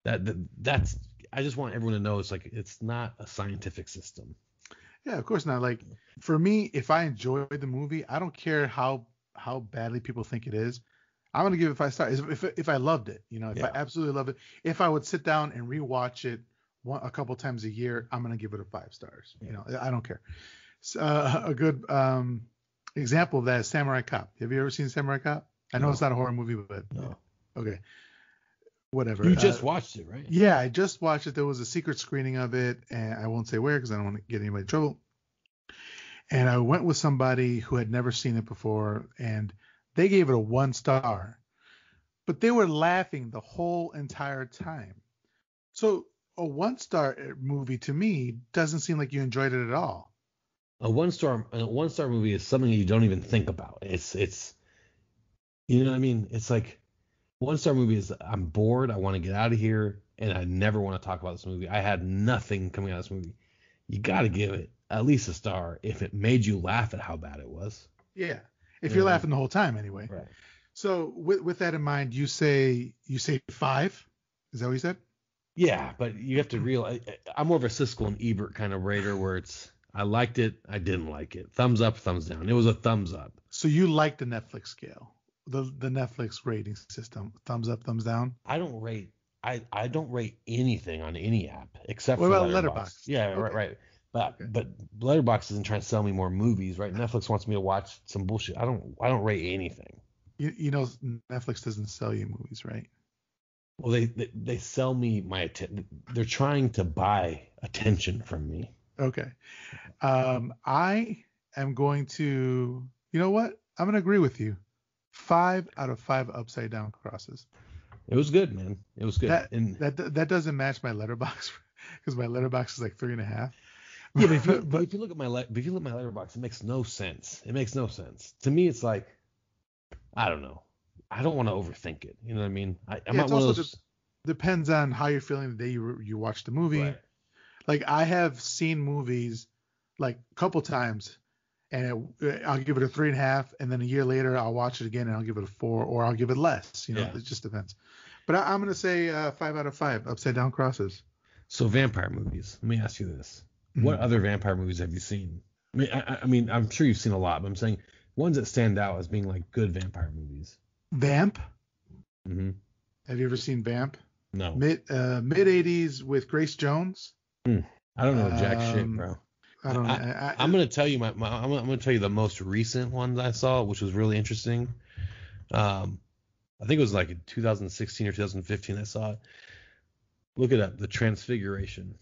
That, that that's I just want everyone to know it's like it's not a scientific system. Yeah, of course not. Like for me, if I enjoy the movie, I don't care how how badly people think it is. I'm gonna give it five stars. If if, if I loved it, you know, if yeah. I absolutely love it, if I would sit down and rewatch it one, a couple times a year, I'm gonna give it a five stars. Yeah. You know, I don't care. So, uh, a good um, example of that is Samurai Cop. Have you ever seen Samurai Cop? I know no. it's not a horror movie, but no. okay whatever. You just uh, watched it, right? Yeah, I just watched it. There was a secret screening of it, and I won't say where because I don't want to get anybody in trouble. And I went with somebody who had never seen it before, and they gave it a one star, but they were laughing the whole entire time. So a one star eh, movie to me doesn't seem like you enjoyed it at all. A one star a one star movie is something you don't even think about. It's it's you know what I mean? It's like one star movie is I'm bored, I want to get out of here, and I never want to talk about this movie. I had nothing coming out of this movie. You got to give it at least a star if it made you laugh at how bad it was. Yeah, if you're laughing the whole time anyway. Right. So with with that in mind, you say you say five. Is that what you said? Yeah, but you have to realize I'm more of a Siskel and Ebert kind of rater where it's I liked it, I didn't like it. Thumbs up, thumbs down. It was a thumbs up. So you like the Netflix scale? the the Netflix rating system? Thumbs up, thumbs down. I don't rate. I, I don't rate anything on any app except what for about Letterboxd. Yeah, okay. right, right. But Okay. but Letterboxd isn't trying to sell me more movies, right? Netflix wants me to watch some bullshit. I don't I don't rate anything. You, you know Netflix doesn't sell you movies, right? Well, they they, they sell me my attention. They're trying to buy attention from me. Okay. Um, I am going to. You know what? I'm gonna agree with you. Five out of five upside down crosses. It was good, man. It was good. That and that that doesn't match my Letterboxd because my Letterboxd is like three and a half. Yeah, but if you, but if you look at my le- if you look at my Letterboxd, it makes no sense. It makes no sense to me. It's like I don't know. I don't want to overthink it. You know what I mean? I, I'm Yeah, not one of also those. depends on how you're feeling the day you you watch the movie. Right. Like I have seen movies like a couple times, and it, I'll give it a three and a half, and then a year later I'll watch it again and I'll give it a four, or I'll give it less. You know, Yeah. it just depends. But I, I'm gonna say uh, five out of five upside down crosses. So vampire movies. Let me ask you this: What Mhm. other vampire movies have you seen? I mean, I, I- mean, I'm sure you've seen a lot, but I'm saying ones that stand out as being like good vampire movies. Vamp. Mm-hmm. Have you ever seen Vamp? No, Mid uh, mid 80s with Grace Jones. I don't know jack shit, Um, bro. I don't know. I- I'm gonna tell you my, my I'm, gonna, I'm gonna tell you the most recent ones I saw, which was really interesting. Um, I think it was like 2016 or 2015 I saw it. Look it up, The Transfiguration. Have you heard of that?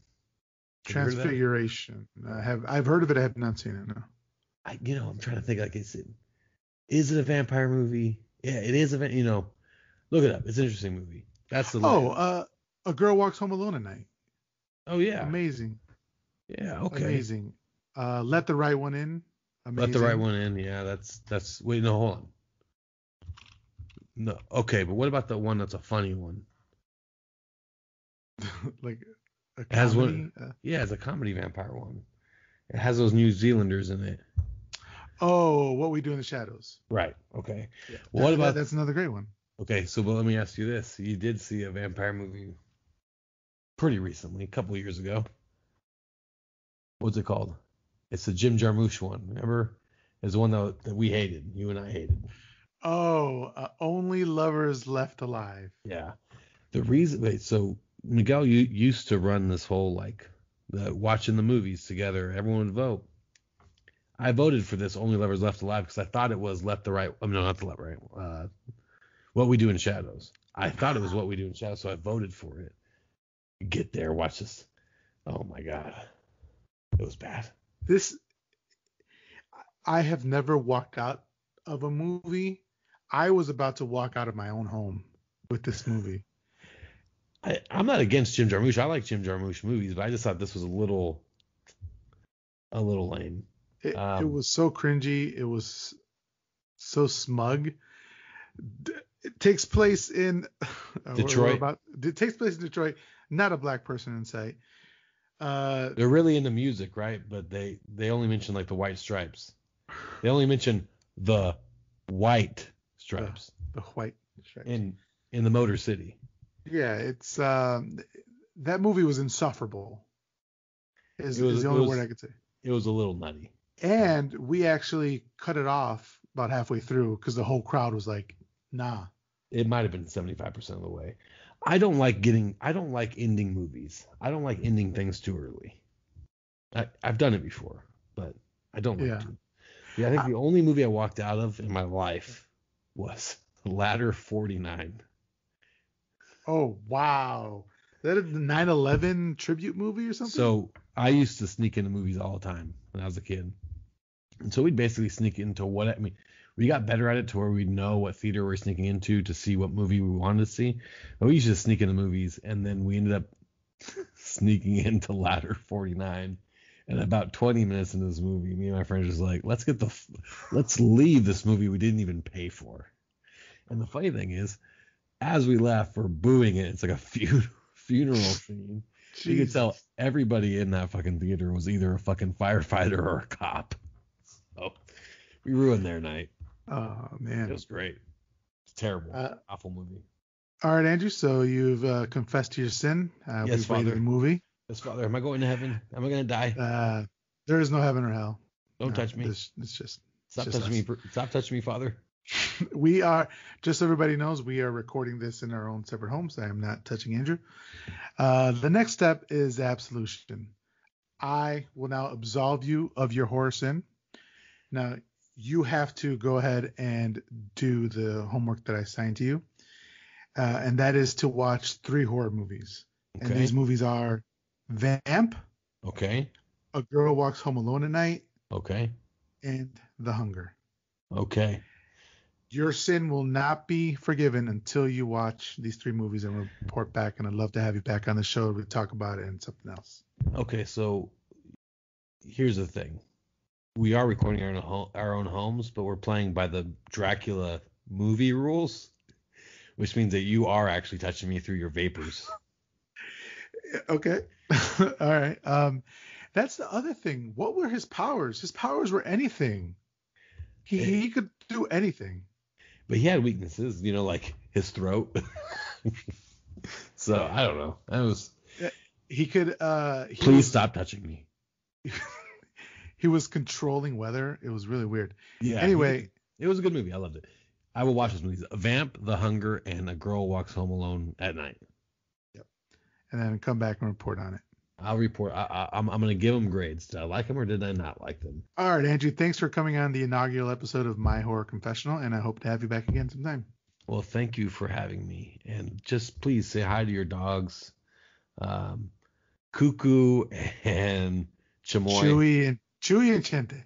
Transfiguration. I have I've heard of it. I have not seen it. No. I, you know, I'm trying to think like is it is it a vampire movie? Yeah, it is a you know, look it up. It's an interesting movie. That's the Oh, uh, a girl walks home alone at night. oh yeah Amazing. yeah okay. Amazing. Uh, let the right one in. Amazing. Let the right one in. Yeah, that's that's wait no hold on. No okay, but what about the one that's a funny one? like It has one- uh, Yeah, it's a comedy vampire one. It has those New Zealanders in it. oh, what we do in the shadows. Right. Okay. Yeah. What That- about- that's another great one. Okay. So, but let me ask you this: You did see a vampire movie pretty recently, a couple years ago. What's it called? It's the Jim Jarmusch one. Remember? It's the one that, that we hated. You and I hated. Oh, uh, only lovers left alive. Yeah. The reason, wait, so Miguel you used to run this whole like the watching the movies together. Everyone would vote. I voted for this Only Lovers Left Alive because I thought it was Left the Right. I mean, no, not the Left Right. Uh, what We Do in Shadows. I thought it was What We Do in Shadows, so I voted for it. Get there, watch this. Oh my god, it was bad. This I have never walked out of a movie. I was about to walk out of my own home with this movie. I, I'm not against Jim Jarmusch. I like Jim Jarmusch movies, but I just thought this was a little, a little lame. It, it Um, was so cringy. It was so smug. It takes place in uh, Detroit. About, it takes place in Detroit. Not a black person in sight. Uh, They're really into music, right? But they they only mention like the white stripes. They only mention the white stripes the white. stripes. in in the Motor City. Yeah, it's um, that movie was insufferable. Is, was- is the only was- word I could say. It was a little nutty. And we actually cut it off about halfway through because the whole crowd was like, "Nah." It might have been 75% of the way. I don't like getting I don't like ending movies. I don't like ending things too early. I, I've done it before, but I don't like Yeah. to. Yeah, I think I- the only movie I walked out of in my life was Ladder 49. Oh wow, that is the 9/11 tribute movie or something. So I used to sneak into movies all the time when I was a kid. And so we'd basically sneak into what I mean, we got better at it to where we'd know what theater we we're sneaking into to see what movie we wanted to see. But we used to sneak into movies and then we ended up sneaking into Ladder 49. And about 20 minutes into this movie, me and my friend was like, let's get the, f- let's leave this movie we didn't even pay for. And the funny thing is, as we left, we're booing it. It's like a fu- funeral scene. You could tell everybody in that fucking theater was either a fucking firefighter or a cop. So we ruined their night. Oh man, It was great. It's terrible. Uh, Awful movie. All right, Andrew. So you've uh, confessed to your sin. Uh, Yes, we've rated Father. the movie. Yes, Father, am I going to heaven? Am I going to die? Uh, there is no heaven or hell. Don't No, touch me. It's, it's just Stop just touching us. me. Stop touching me, Father. we are just so everybody knows we are recording this in our own separate homes. I am not touching Andrew. Uh, the next step is absolution. I will now absolve you of your horror sin. Now, you have to go ahead and do the homework that I assigned to you, uh, and that is to watch three horror movies. Okay. And these movies are Vamp, Okay. A Girl Walks Home Alone at Night, Okay. and The Hunger. Okay. Your sin will not be forgiven until you watch these three movies and report back. And I'd love to have you back on the show to talk about it and something else. Okay. So here's the thing. We are recording our own, ho- our own homes, but we're playing by the Dracula movie rules, which means that you are actually touching me through your vapors. Okay. All right. Um, that's the other thing. What were his powers? His powers were anything. He he could do anything. But he had weaknesses, you know, like his throat. so I don't know. I was. He could. Uh, he Please was, stop touching me. He was controlling weather. It was really weird. Yeah. Anyway, It was a good movie. I loved it. I will watch those movies: Vamp, The Hunger, and A Girl Walks Home Alone at Night. Yep. And then come back and report on it. I'll report. I, I, I'm, I'm going to give them grades. Did I like them or did I not like them? All right, Andrew. Thanks for coming on the inaugural episode of My Horror Confessional, and I hope to have you back again sometime. Well, thank you for having me, and just please say hi to your dogs, um, Cuckoo and Chamoy. Chewy and Chewy and Chente.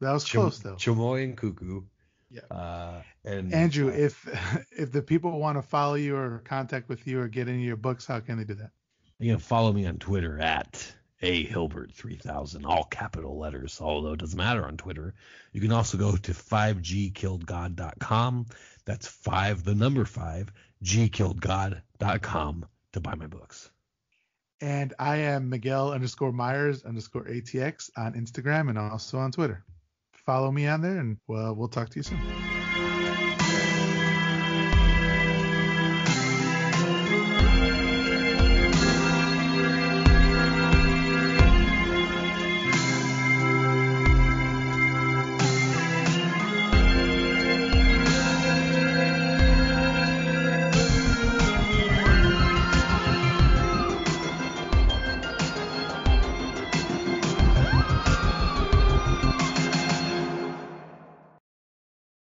That was Cham- close though. Chamoy and Cuckoo. Yeah. Uh, and Andrew, uh, if if the people want to follow you or contact with you or get any of your books, how can they do that? You can follow me on Twitter at a Hilbert 3000, all capital letters, although it doesn't matter on Twitter. You can also go to 5gkilledgod.com. That's five, the number five, gkilledgod.com to buy my books. And I am Miguel underscore Myers underscore ATX on Instagram and also on Twitter. Follow me on there, and well, we'll talk to you soon.